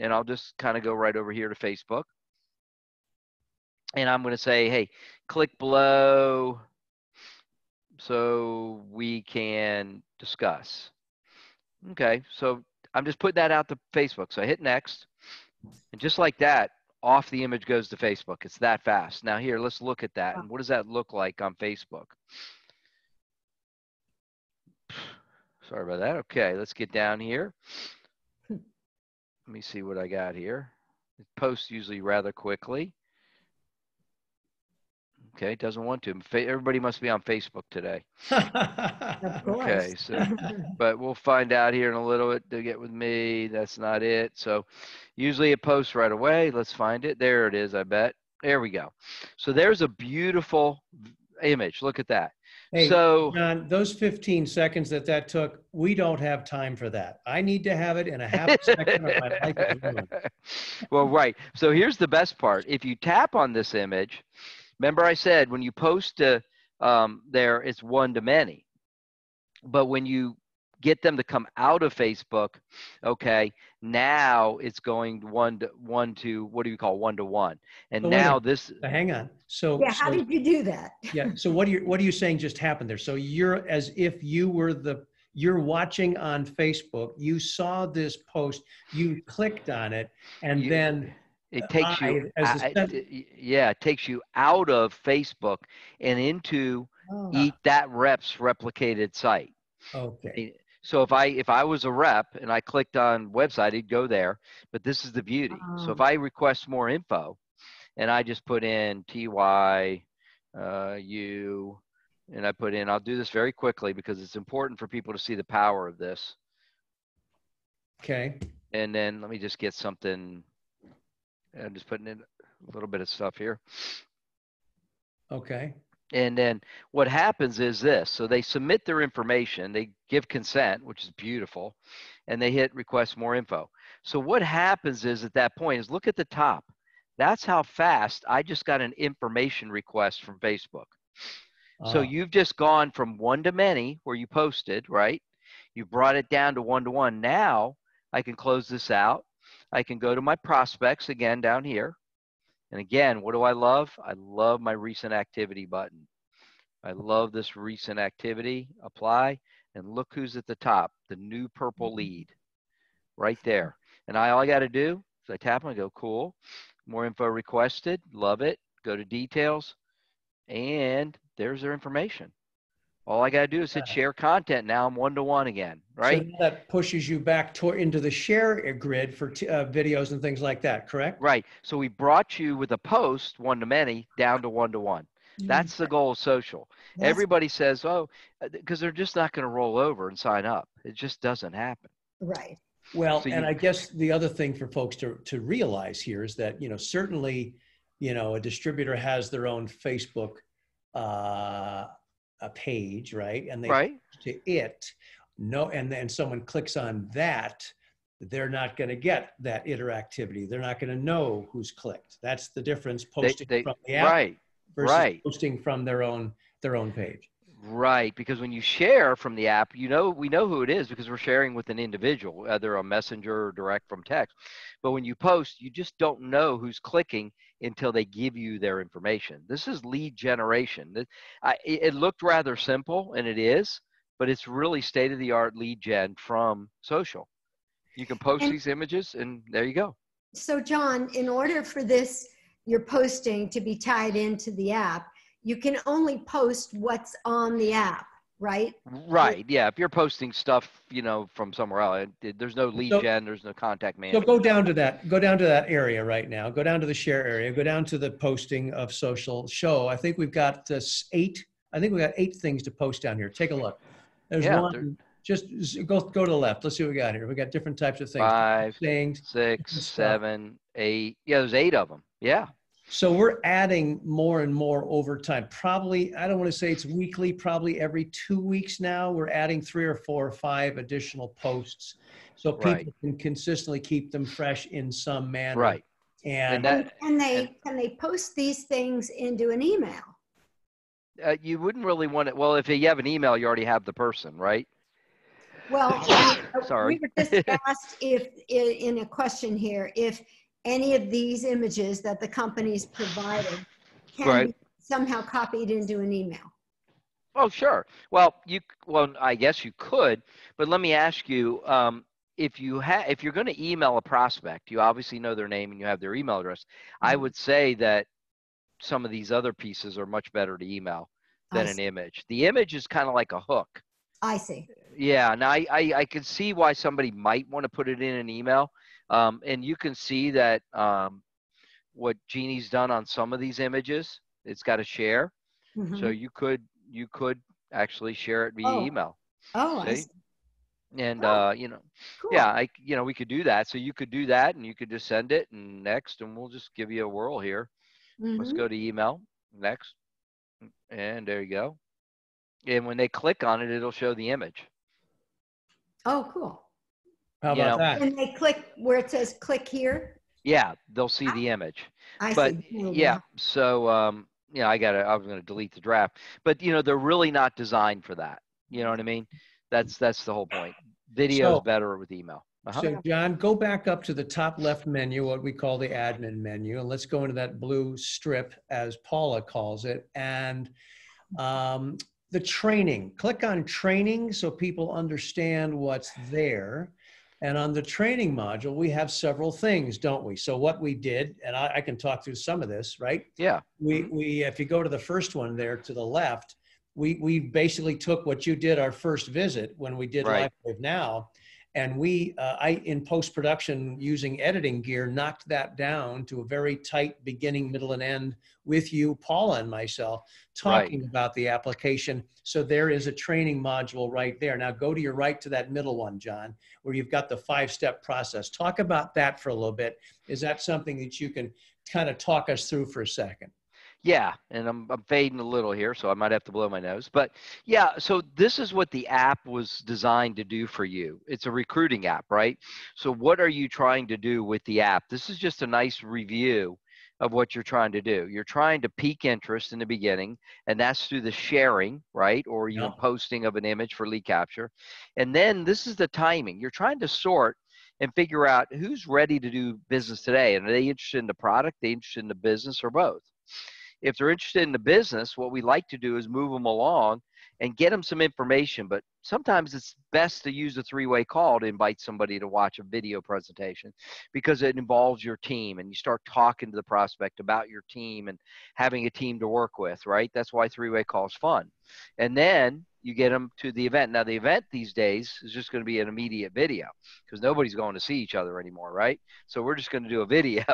and i'll just kind of go right over here to facebook and I'm going to say, hey, click below so we can discuss. Okay, so I'm just putting that out to Facebook. So I hit next, and just like that, off the image goes to Facebook. It's that fast. Now here, let's look at that. And what does that look like on Facebook? Sorry about that. Okay, let's get down here. Let me see what I got here. It posts usually rather quickly. Okay, doesn't want to. Everybody must be on Facebook today. Of course. Okay, so but we'll find out here in a little bit to get with me. That's not it. So usually it posts right away. Let's find it. There it is, I bet. There we go. So there's a beautiful image. Look at that. Hey, so John, those 15 seconds that that took, we don't have time for that. I need to have it in a half a second or my life well, right. So here's the best part. If you tap on this image, remember I said when you post to um, there, it's one to many. But when you get them to come out of Facebook, okay, now it's going one to one to what do you call one to one? And But now this hang on. So, Yeah, how so- did you do that? yeah. So what are you what are you saying just happened there? So you're as if you were the you're watching on Facebook. You saw this post. You clicked on it, and You- then it takes you I, uh, yeah, it takes you out of Facebook and into Oh, eat that rep's replicated site. okay. So if I if I was a rep and I clicked on website, it'd go there. But this is the beauty. So if Oh. I request more info, and I just put in ty uh, u, and I put in, I'll do this very quickly because it's important for people to see the power of this. Okay. And then let me just get something. I'm just putting in a little bit of stuff here. Okay. And then what happens is this. So they submit their information, they give consent, which is beautiful, and they hit request more info. So what happens is at that point is look at the top. That's how fast I just got an information request from Facebook. So Uh, you've just gone from one to many where you posted, right? You brought it down to one to one. Now I can close this out. I can go to my prospects again down here. And again, what do I love? I love my recent activity button. I love this recent activity, apply, and look who's at the top, the new purple mm-hmm. lead right there. And I, all I got to do is I tap and I go, cool. More info requested, love it. Go to details, and there's their information. All I got to do is hit share content. Now I'm one to one again, right? So that pushes you back toward into the share grid for t- uh, videos and things like that. Correct. Right. So we brought you with a post one to many down to one to one. That's the goal of social. That's- Everybody says, oh, because they're just not going to roll over and sign up. It just doesn't happen. right. Well, So and you- I guess the other thing for folks to, to realize here is that, you know, certainly, you know, a distributor has their own Facebook uh, a page, right? And they Right. to it, no, and then someone clicks on that, they're not going to get that interactivity. They're not going to know who's clicked. That's the difference They, posting they, from the app right. versus right. posting from their own their own page. Right, because when you share from the app, you know we know who it is because we're sharing with an individual, either a messenger or direct from text. But when you post, you just don't know who's clicking until they give you their information. This is lead generation. It, I, it it looked rather simple, and it is, but it's really state of the art lead gen from social. You can post And- these images, and there you go. So, John, in order for this you're posting to be tied into the app, you can only post what's on the app, right? Right. Yeah. If you're posting stuff, you know, from somewhere else, it- there's no lead So- gen, there's no contact So go down to that, go down to that area right now. Go down to the share area, go down to the posting of social show. I think we've got uh, s- eight, I think we got eight things to post down here. Take a look. There's Yeah, one, just go, go to the left. Let's see what we got here. We got different types of things. Five, Things. six, seven, eight. Yeah, there's eight of them. Yeah. So we're adding more and more over time. Probably, I don't want to say it's weekly, probably every two weeks now, we're adding three or four or five additional posts. So people Right. can consistently keep them fresh in some manner. Right. And, And that, Can they, can they post these things into an email? uh, you wouldn't really want it. Well, if you have an email, you already have the person, right? Well, I Sorry. we were just asked if, i- in a question here, if any of these images that the company's provided can Right. be somehow copied into an email. Oh, sure. Well, you well, I guess you could, but let me ask you, um, if you have, if you're going to email a prospect, you obviously know their name and you have their email address. I Mhm. would say that some of these other pieces are much better to email than an image. The image is kind of like a hook. I see. Yeah, and I, I I can see why somebody might want to put it in an email. Um, and you can see that um, what Jeannie's done on some of these images, it's got a share. So Mhm. you could you could actually share it via Oh, email. Oh, I see? see. And Oh, uh, you know, Cool. yeah, I you know we could do that. So you could do that, and you could just send it and next, and we'll just give you a whirl here. Let's Mhm. go to email next, and there you go. And when they click on it, it'll show the image. Oh, cool. How you about know, that? And they click where it says click here. Yeah, they'll see the image. I but see. Oh, yeah so um yeah i gotta i was gonna delete the draft but you know they're really not designed for that you know what i mean that's that's the whole point video is So- better with email uh-huh. So John, go back up to the top left menu, what we call the admin menu, and let's go into that blue strip as Paula calls it. And um, the training, click on training so people understand what's there. And on the training module, we have several things, don't we? So what we did, and I, I can talk through some of this, right? yeah we Mhm. we if you go to the first one there to the left we we basically took what you did our first visit when we did Right. live Wave now and we uh, i in post production using editing gear knocked that down to a very tight beginning middle and end with you paula and myself talking about the application. So there is a training module right there. Now go to your right to that middle one john where you've got the five step process. Talk about that for a little bit. Is that something that you can kind of talk us through for a second yeah and I'm, I'm fading a little here so i might have to blow my nose but yeah so this is what the app was designed to do for you. It's a recruiting app right? So what are you trying to do with the app? This is just a nice review of what you're trying to do. You're trying to pique interest in the beginning and that's through the sharing right? Or even Yeah. posting of an image for lead capture. And then this is the timing. You're trying to sort and figure out who's ready to do business today. And are they interested in the product they interested in the business or both if they're interested in the business, what we like to do is move them along and get them some information. But sometimes it's best to use a three way call to invite somebody to watch a video presentation because it involves your team and you start talking to the prospect about your team and having a team to work with, right? That's why three way call is fun. And then you get them to the event. Now, the event these days is just going to be an immediate video because nobody's going to see each other anymore, right? So we're just going to do a video.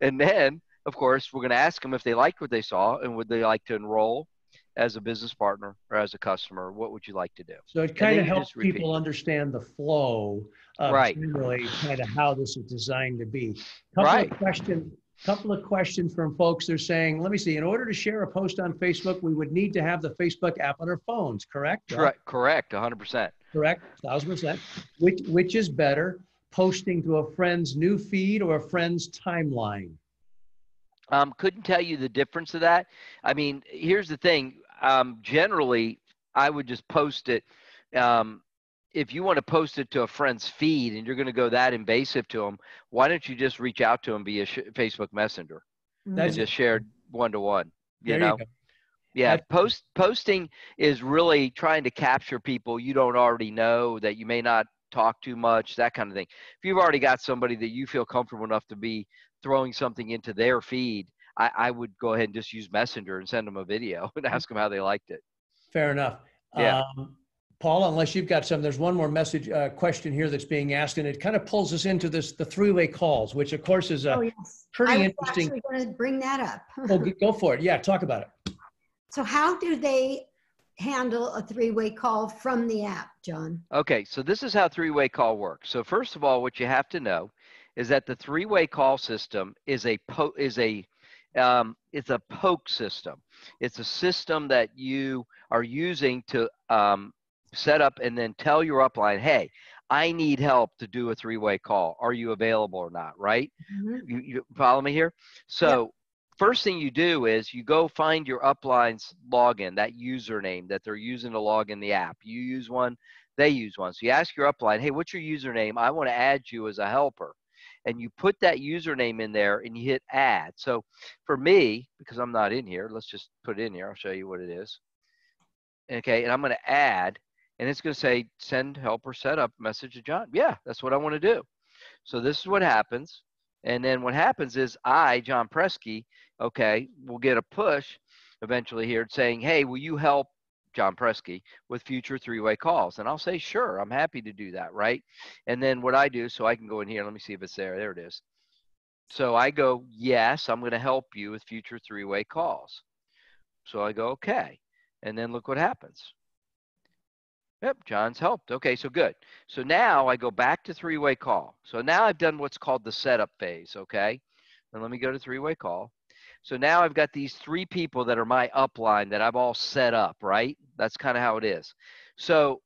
And then of course, we're going to ask them if they liked what they saw and would they like to enroll as a business partner or as a customer. What would you like to do? So it kind of helps people understand the flow of Right. generally kind of how this is designed to be. Couple Right. of questions, couple of questions from folks. They're saying, let me see, in order to share a post on Facebook, we would need to have the Facebook app on our phones, correct? Correct. Correct. 100%. Correct, thousand percent. Which, which is better, posting to a friend's new feed or a friend's timeline? Um, couldn't tell you the difference of that. I mean, here's the thing. Um, generally, I would just post it. Um, if you want to post it to a friend's feed and you're going to go that invasive to them, why don't you just reach out to them via sh- Facebook Messenger and just share one to one? You There know, go. yeah. That's- Post posting is really trying to capture people you don't already know that you may not talk too much, that kind of thing. If you've already got somebody that you feel comfortable enough to be throwing something into their feed, I, I would go ahead and just use Messenger and send them a video and ask them how they liked it. Fair enough. Yeah. Um, Paul, unless you've got some, there's one more message uh, question here that's being asked, and it kind of pulls us into this the three-way calls, which of course is a Oh, yes. pretty I was interesting. actually going to bring that up. Oh, go for it. Yeah, talk about it. So how do they handle a three-way call from the app, John? Okay, so this is how three-way call works. So first of all, what you have to know is that the three-way call system is a po- is a um, it's a poke system. It's a system that you are using to um, set up and then tell your upline, hey, I need help to do a three-way call. Are you available or not? Right? Mhm. You, you follow me here? So first thing you do is you go find your upline's login, that username that they're using to log in the app. You use one, they use one. So you ask your upline, hey, what's your username? I want to add you as a helper. And you put that username in there and you hit add. So for me, because I'm not in here, let's just put it in here. I'll show you what it is. Okay, and I'm going to add, and it's going to say send help helper setup message to John. Yeah, that's what I want to do. So this is what happens. And then what happens is I, John Preski, okay, will get a push eventually here saying, hey, will you help John Preski with future three-way calls? And I'll say, sure, I'm happy to do that, right? And then what I do, so I can go in here, let me see if it's there. There it is. So I go, yes, I'm going to help you with future three-way calls. So I go, okay. And then look what happens. Yep, John's helped. Okay, so good. So now I go back to three-way call. So now I've done what's called the setup phase, okay? And let me go to three-way call. So now I've got these three people that are my upline that I've all set up, right? That's kind of how it is. So,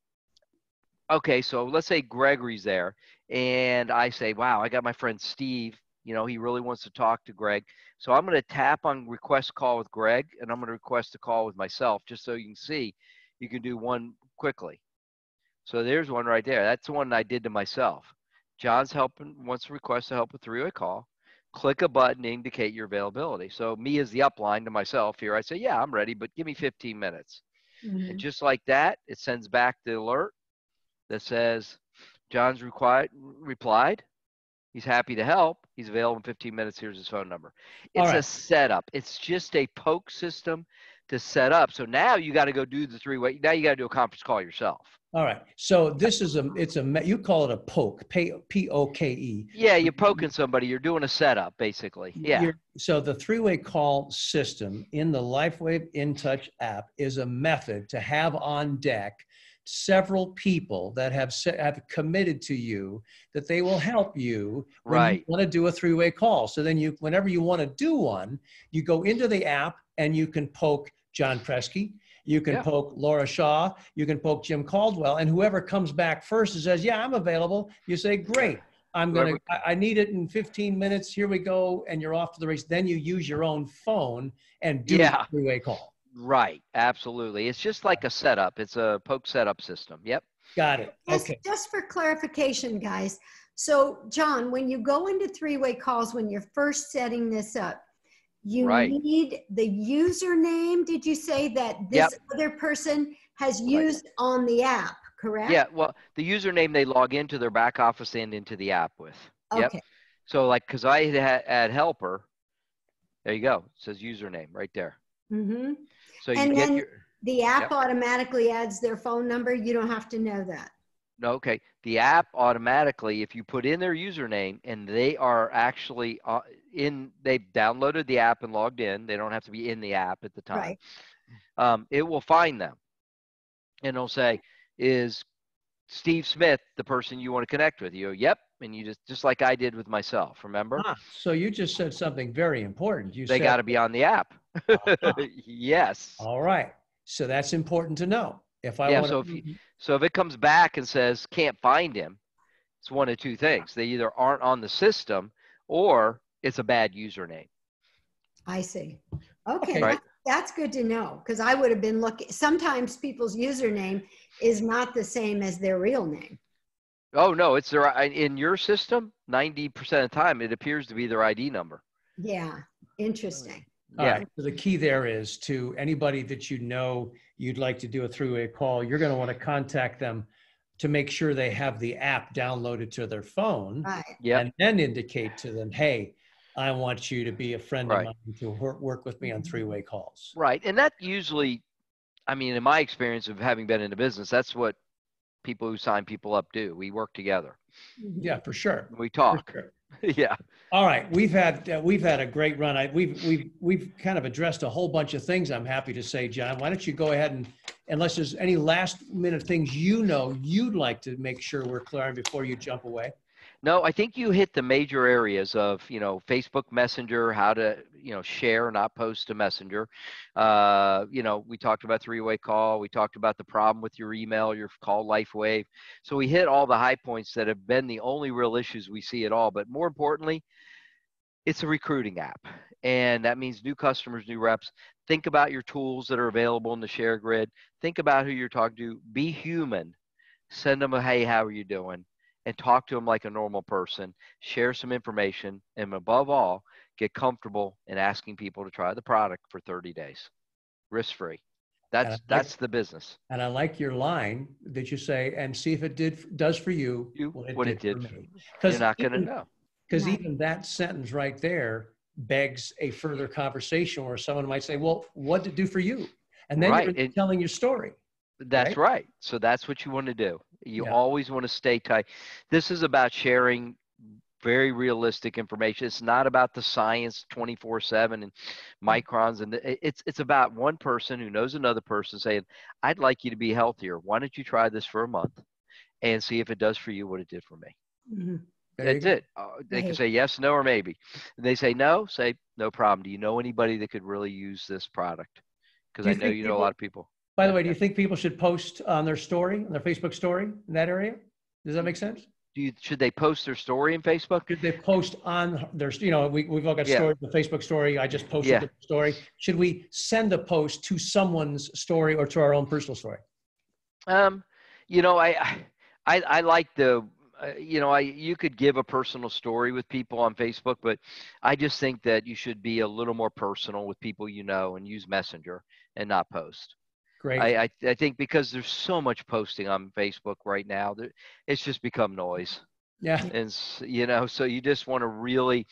okay, so let's say Gregory's there and I say, wow, I got my friend Steve. You know, he really wants to talk to Greg. So I'm going to tap on request call with Greg and I'm going to request a call with myself just so you can see you can do one quickly. So there's one right there. That's the one I did to myself. John's helping, wants to request to help with three-way call. Click a button to indicate your availability. So me as the upline to myself here, I say, yeah, I'm ready, but give me 15 minutes. Mhm. And just like that, it sends back the alert that says, John's required, replied. He's happy to help. He's available in 15 minutes. Here's his phone number. It's a setup. It's just a poke system to set up. So now you got to go do the three way. Now you got to do a conference call yourself. All right. So this is a it's a you call it a poke, P O K E. Yeah, you're poking somebody. You're doing a setup, basically. Yeah. You're- So the three-way call system in the LifeWave InTouch app is a method to have on deck several people that have se- have committed to you that they will help you when Right. you want to do a three-way call. So then you whenever you want to do one, you go into the app and you can poke John Preski, you can Yeah. poke Paula Shaw, you can poke Jim Caldwell, and whoever comes back first and says, "Yeah, I'm available," you say, "Great." I'm gonna. I I need it in 15 minutes. Here we go, and you're off to the race. Then you use your own phone and do Yeah. a three-way call. Right. Absolutely. It's just like a setup. It's a poke setup system. Yep. Got it. Just, Okay. just for clarification, guys. So, John, when you go into three-way calls, when you're first setting this up, you Right. need the username. Did you say that this other person has used on the app? Correct. Yeah. Well, the username they log into their back office and into the app with. Okay. Yep. So like, cause I had add helper. There you go. It says username right there. Mm hmm So you And get then- your, The app Yep. automatically adds their phone number. You don't have to know that. no, okay. The app automatically, if you put in their username and they are actually uh, in, they've downloaded the app and logged in. They don't have to be in the app at the time. Right. um, it will find them and it'll say, is Steve Smith the person you want to connect with? You go, yep. And you just, just like I did with myself, remember? Ah, so you just said something very important. You they got to be on the app. Uh-huh. yes. All right. So that's important to know. If I Yeah, want so if you- So if it comes back and says can't find him, it's one of two things. They either aren't on the system or it's a bad username. I see. Okay. Okay, Right. that's good to know because I would have been looking. Sometimes people's username is not the same as their real name. Oh no, it's their in your system. Ninety percent of the time, it appears to be their ID number. Yeah, interesting. Yeah, right. So the key there is to anybody that you know you'd like to do a three-way call, you're going to want to contact them to make sure they have the app downloaded to their phone Right. Yep. and then indicate to them, hey, I want you to be a friend Right. of mine to work with me on three-way calls. Right. And that usually, I mean, in my experience of having been in the business, that's what people who sign people up do. We work together. Yeah, for sure. We talk. sure. yeah. All right, we've had uh, we've had a great run. I, we've we've we've kind of addressed a whole bunch of things. I'm happy to say, John. Why don't you go ahead and unless there's any last minute things you know you'd like to make sure we're clear on before you jump away. No, I think you hit the major areas of, you know, Facebook Messenger, how to, you know, share, not post to Messenger. Uh, you know, we talked about three-way call. We talked about the problem with your email, your call LifeWave. So we hit all the high points that have been the only real issues we see at all. But more importantly, it's a recruiting app. And that means new customers, new reps. Think about your tools that are available in the share grid. Think about who you're talking to. Be human. Send them a, hey, how are you doing? And talk to them like a normal person, share some information, and above all, get comfortable in asking people to try the product for 30 days, risk free. That's like- that's the business. And I like your line that you say, and see if it did does for you You what it did. for for- me. You're not going to know. Because Right. even that sentence right there begs a further conversation where someone might say, "Well, what did it do for you?" And then Right, you're and- telling your story. That's right. So that's what you want to do. You Yeah. always want to stay tight. This is about sharing very realistic information. It's not about the science 24/7 and microns and the, it's it's about one person who knows another person saying, "I'd like you to be healthier. Why don't you try this for a month and see if it does for you what it did for me?" Mhm. That's it. Uh, they can say yes, no, or maybe. And they say no, say no problem. Do you know anybody that could really use this product? Because I know you know a lot of people. By the way, do you think people should post on their story, on their Facebook story in that area? Does that make sense? Do you should they post their story in Facebook? Should they post on their, you know, we, we've all got Yeah. stories, the Facebook story, I just posted Yeah. the story. Should we send a post to someone's story or to our own personal story? Um, you know, I I I like the uh, you know, I you could give a personal story with people on Facebook, but I just think that you should be a little more personal with people you know and use Messenger and not post. Great. I, I I think because there's so much posting on Facebook right now, that it's just become noise. Yeah. and you know so you just want to really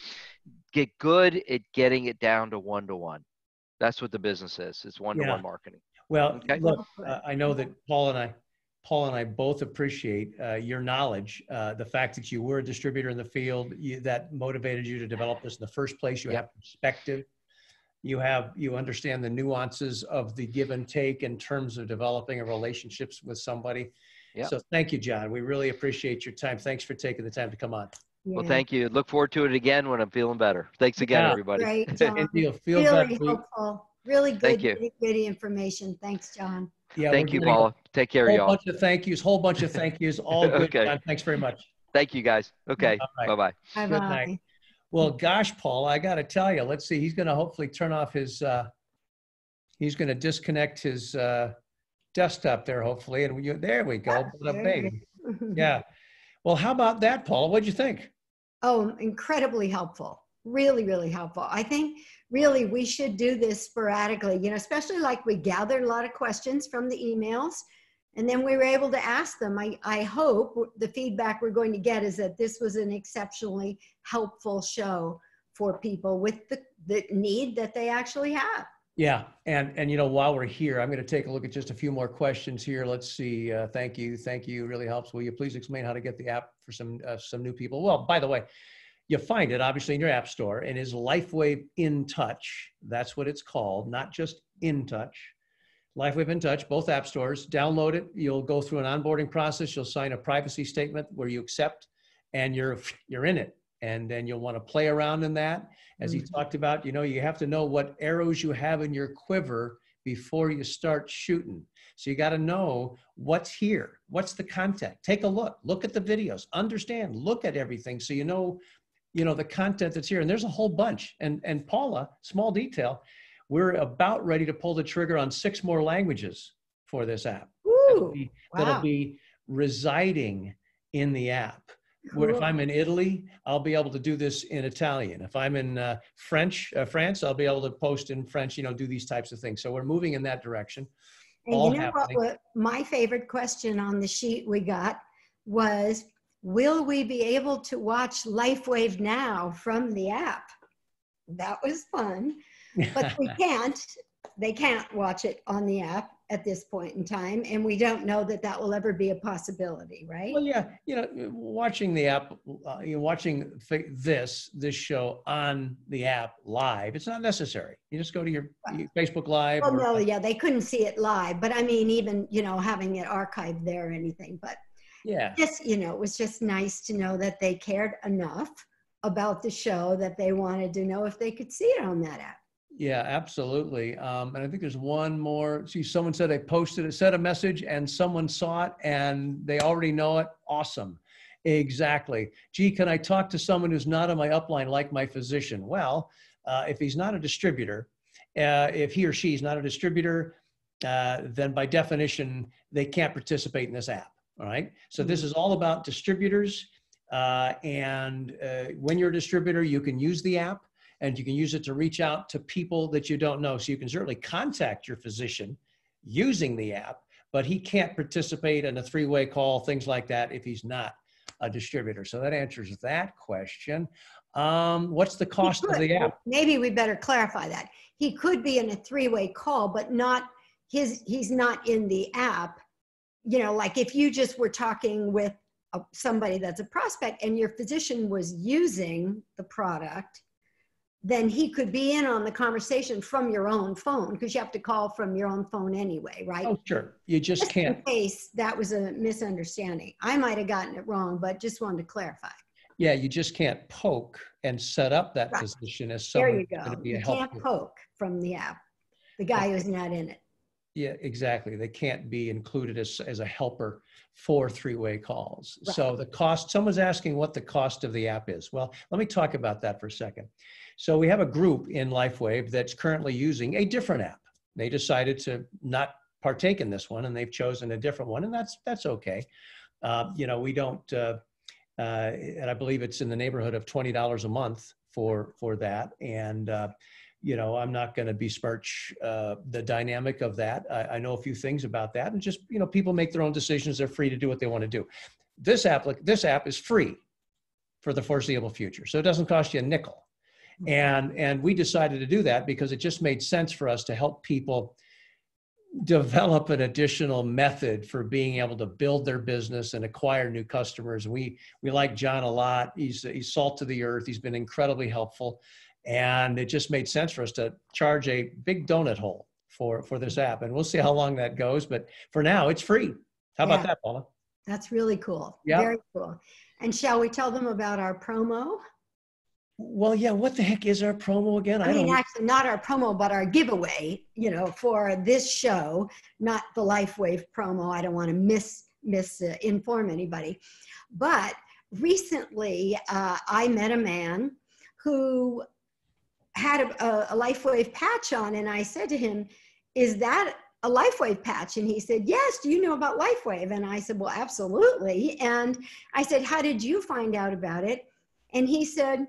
get good at getting it down to one to one that's what the business is it's one to one marketing Well, Okay. look, uh, I know that Paul and I, Paul and I both appreciate uh, your knowledge, uh, the fact that you were a distributor in the field, you, that motivated you to develop this in the first place. You have perspective. You have, you understand the nuances of the give and take in terms of developing a relationships with somebody. Yeah. So thank you, John. We really appreciate your time. Thanks for taking the time to come on. well thank you look forward to it again when i'm feeling better thanks again Yeah. everybody Great, John. And feel Really better. Helpful. Really good, Thank you. nitty gritty information. Thanks, John. Yeah, thank you getting paula take care of Whole y'all bunch of thank yous, whole bunch of thank yous, all good. Okay. John. Thanks very much. thank you guys okay All right. bye-bye Bye Good night. bye. Well, gosh, Paul, I got to tell you, let's see. He's going to hopefully turn off his, uh, he's going to disconnect his uh, desktop there, hopefully. And we, there we go. Bada. Yeah. Well, how about that, Paul? What'd you think? Oh, incredibly helpful. Really, really helpful. I think really we should do this sporadically, you know, especially like we gathered a lot of questions from the emails and then we were able to ask them. I, I hope the feedback we're going to get is that this was an exceptionally helpful show for people with the, the need that they actually have. Yeah, and and you know while we're here, I'm going to take a look at just a few more questions here. Let's see. Uh, thank you, thank you. Really helps. Will you please explain how to get the app for some uh, some new people? Well, by the way, you find it obviously in your app store, and is LifeWave In Touch. That's what it's called, not just In Touch. LifeWave In Touch, both app stores. Download it. You'll go through an onboarding process. You'll sign a privacy statement where you accept, and you're you're in it. And then you'll want to play around in that as he Mhm. talked about, you know, you have to know what arrows you have in your quiver before you start shooting. So you got to know what's here, what's the content. Take a look, look at the videos, understand, look at everything, so you know, you know, the content that's here. And there's a whole bunch. And and Paula, small detail, we're about ready to pull the trigger on six more languages for this app. That'll Ooh, be, that'll be residing in the app where if. I'm in Italy, I'll be able to do this in Italian. If I'm in uh, French, uh, France, I'll be able to post in French. You know, do these types of things. So we're moving in that direction. And all you know happening. what? My favorite question on the sheet we got was, will we be able to watch LifeWave now from the app? that was fun. But we can't, they can't watch it on the app at this point in time. And we don't know that that will ever be a possibility, right? Well, yeah, you know, watching the app, uh, you know, watching this this show on the app live, it's not necessary. You just go to your, your Facebook Live. Well, or, no, yeah, they couldn't see it live, but I mean, even you know, having it archived there or anything, but yeah, just you know, it was just nice to know that they cared enough about the show that they wanted to know if they could see it on that app. Yeah, absolutely. Um, and I think there's one more. See, someone said they posted it, said a message, and someone saw it and they already know it. Awesome. Exactly. Gee, can I talk to someone who's not on my upline like my physician? Well, uh, if he's not a distributor, uh, if he or she is not a distributor, uh, then by definition, they can't participate in this app. All right. So this mm-hmm. is all about distributors. Uh, and uh, when you're a distributor, you can use the app and you can use it to reach out to people that you don't know. So you can certainly contact your physician using the app, but he can't participate in a three way call, things like that, if he's not a distributor. So that answers that question. Um, what's the cost of the app? Maybe we better clarify that. He could be in a three way call, but not his, he's not in the app. You know, like if you just were talking with a, somebody that's a prospect and your physician was using the product, then he could be in on the conversation from your own phone because you have to call from your own phone anyway, right? Oh, sure. You just, just can't. In case that was a misunderstanding. I might have gotten it wrong, but just wanted to clarify. Yeah, you just can't poke and set up that right. position as someone there you go. you can't poke from the app, the guy who's not in it. Yeah, exactly. They can't be included as, as a helper for three-way calls. Right. So the cost, someone's asking what the cost of the app is. Well, let me talk about that for a second. So we have a group in LifeWave that's currently using a different app. They decided to not partake in this one, and they've chosen a different one, and that's that's okay. Uh, you know, we don't, uh, uh, and I believe it's in the neighborhood of twenty dollars a month for for that, and uh, you know, I'm not going to besmirch uh, the dynamic of that. I, I know a few things about that, and just you know, people make their own decisions. They're free to do what they want to do. This app, this app is free for the foreseeable future, so it doesn't cost you a nickel and and we decided to do that because it just made sense for us to help people develop an additional method for being able to build their business and acquire new customers. We we like john a lot. He's he's salt to the earth. He's been incredibly helpful. And it just made sense for us to charge a big donut hole for for this app. And we'll see how long that goes but for now it's free. How yeah, about that paula? That's really cool. Yeah. Very cool. And shall we tell them about our promo well, yeah. What the heck is our promo again? I, I mean, actually, not our promo, but our giveaway. You know, for this show, not the LifeWave promo. I don't want to miss miss uh, anybody, but recently uh, I met a man who had a, a LifeWave patch on, and I said to him, "Is that a LifeWave patch?" And he said, "Yes. Do you know about LifeWave?" And I said, "Well, absolutely." And I said, "How did you find out about it?" And he said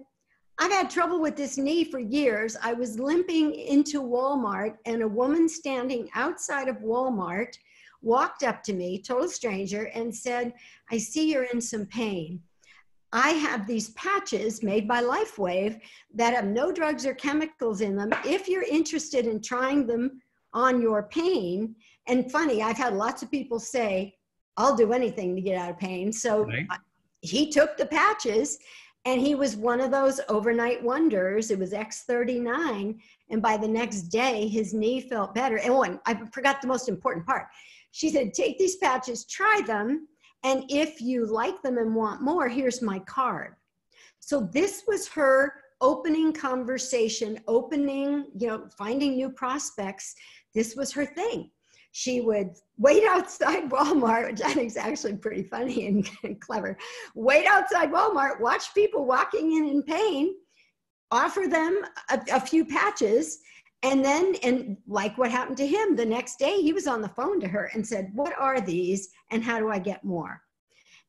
I've had trouble with this knee for years. I was limping into Walmart, and a woman standing outside of Walmart walked up to me, total stranger, and said, I see you're in some pain. I have these patches made by LifeWave that have no drugs or chemicals in them. If you're interested in trying them on your pain, and funny, I've had lots of people say, I'll do anything to get out of pain. So right. he took the patches and he was one of those overnight wonders. It was X39. And by the next day, his knee felt better. And one, I forgot the most important part. She said, Take these patches, try them. And if you like them and want more, here's my card. So this was her opening conversation, opening, you know, finding new prospects. This was her thing she would wait outside Walmart, which I think is actually pretty funny and clever. Wait outside Walmart, watch people walking in in pain, offer them a, a, few patches, and then, and like what happened to him, the next day he was on the phone to her and said, What are these and how do I get more?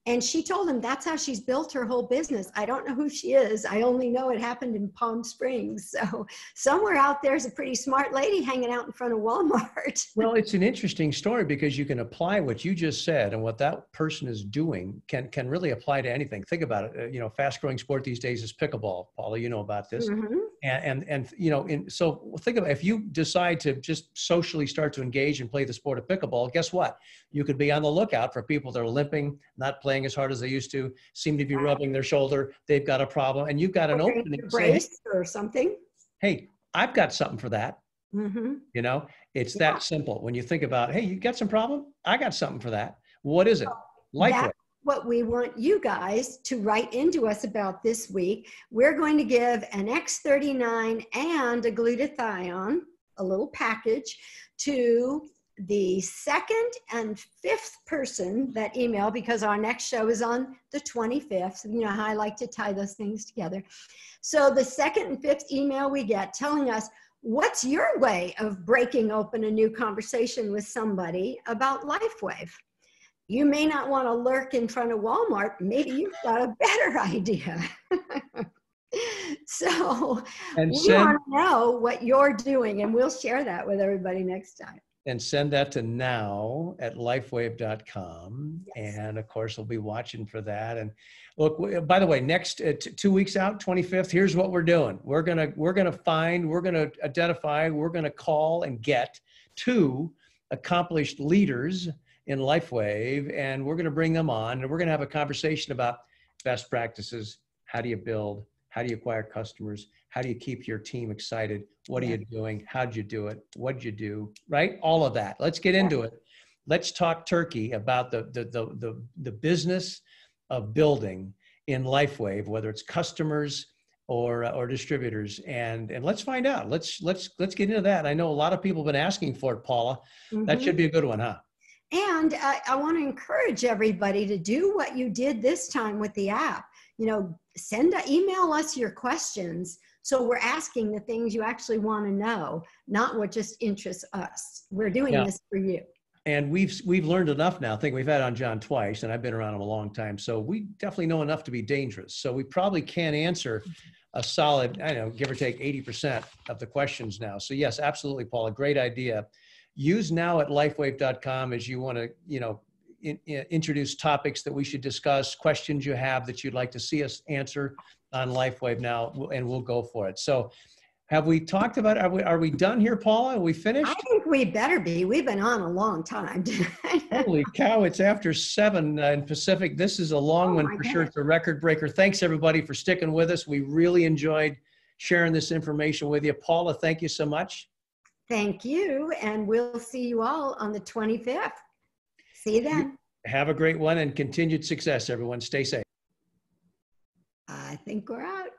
And she told him that's how she's built her whole business. I don't know who she is. I only know it happened in Palm Springs. So somewhere out there's a pretty smart lady hanging out in front of Walmart. well, it's an interesting story because you can apply what you just said and what that person is doing can can really apply to anything. Think about it. Uh, you know, fast growing sport these days is pickleball. Paula, you know about this. Mm-hmm. And, and and you know, in, so think about it. if you decide to just socially start to engage and play the sport of pickleball. Guess what? You could be on the lookout for people that are limping, not playing as hard as they used to, seem to be rubbing their shoulder. They've got a problem, and you've got an opening. Brace or something. Hey, I've got something for that. Mm-hmm. You know, it's yeah. that simple. When you think about, hey, you got some problem? I got something for that. What is it? Like what we want you guys to write into us about this week. We're going to give an X39 and a glutathione, a little package, to the second and fifth person that email because our next show is on the 25th. You know how I like to tie those things together. So the second and fifth email we get telling us what's your way of breaking open a new conversation with somebody about LifeWave. You may not want to lurk in front of Walmart. Maybe you've got a better idea. so and we send, want to know what you're doing, and we'll share that with everybody next time. And send that to now at lifewave.com. Yes. And of course, we'll be watching for that. And look, by the way, next uh, t- two weeks out, 25th, here's what we're doing. We're gonna we're gonna find, we're gonna identify, we're gonna call and get two accomplished leaders in LifeWave, and we're going to bring them on, and we're going to have a conversation about best practices. How do you build? How do you acquire customers? How do you keep your team excited? What are you doing? How'd you do it? What'd you do? Right? All of that. Let's get into it. Let's talk turkey about the the the the, the business of building in LifeWave, whether it's customers or or distributors, and and let's find out. Let's let's let's get into that. I know a lot of people have been asking for it, Paula. Mm-hmm. That should be a good one, huh? And I, I want to encourage everybody to do what you did this time with the app. You know, send a, email us your questions. So we're asking the things you actually want to know, not what just interests us. We're doing yeah. this for you. And we've we've learned enough now. I think we've had on John twice, and I've been around him a long time. So we definitely know enough to be dangerous. So we probably can't answer a solid, I know, give or take 80% of the questions now. So yes, absolutely, Paul, a great idea use now at lifewave.com as you want to, you know, in, in, introduce topics that we should discuss, questions you have that you'd like to see us answer on LifeWave now, and we'll go for it. So, have we talked about? Are we are we done here, Paula? Are we finished? I think we better be. We've been on a long time. Holy cow! It's after seven uh, in Pacific. This is a long oh one for God. sure. It's a record breaker. Thanks everybody for sticking with us. We really enjoyed sharing this information with you, Paula. Thank you so much. Thank you. And we'll see you all on the 25th. See you then. Have a great one and continued success, everyone. Stay safe. I think we're out.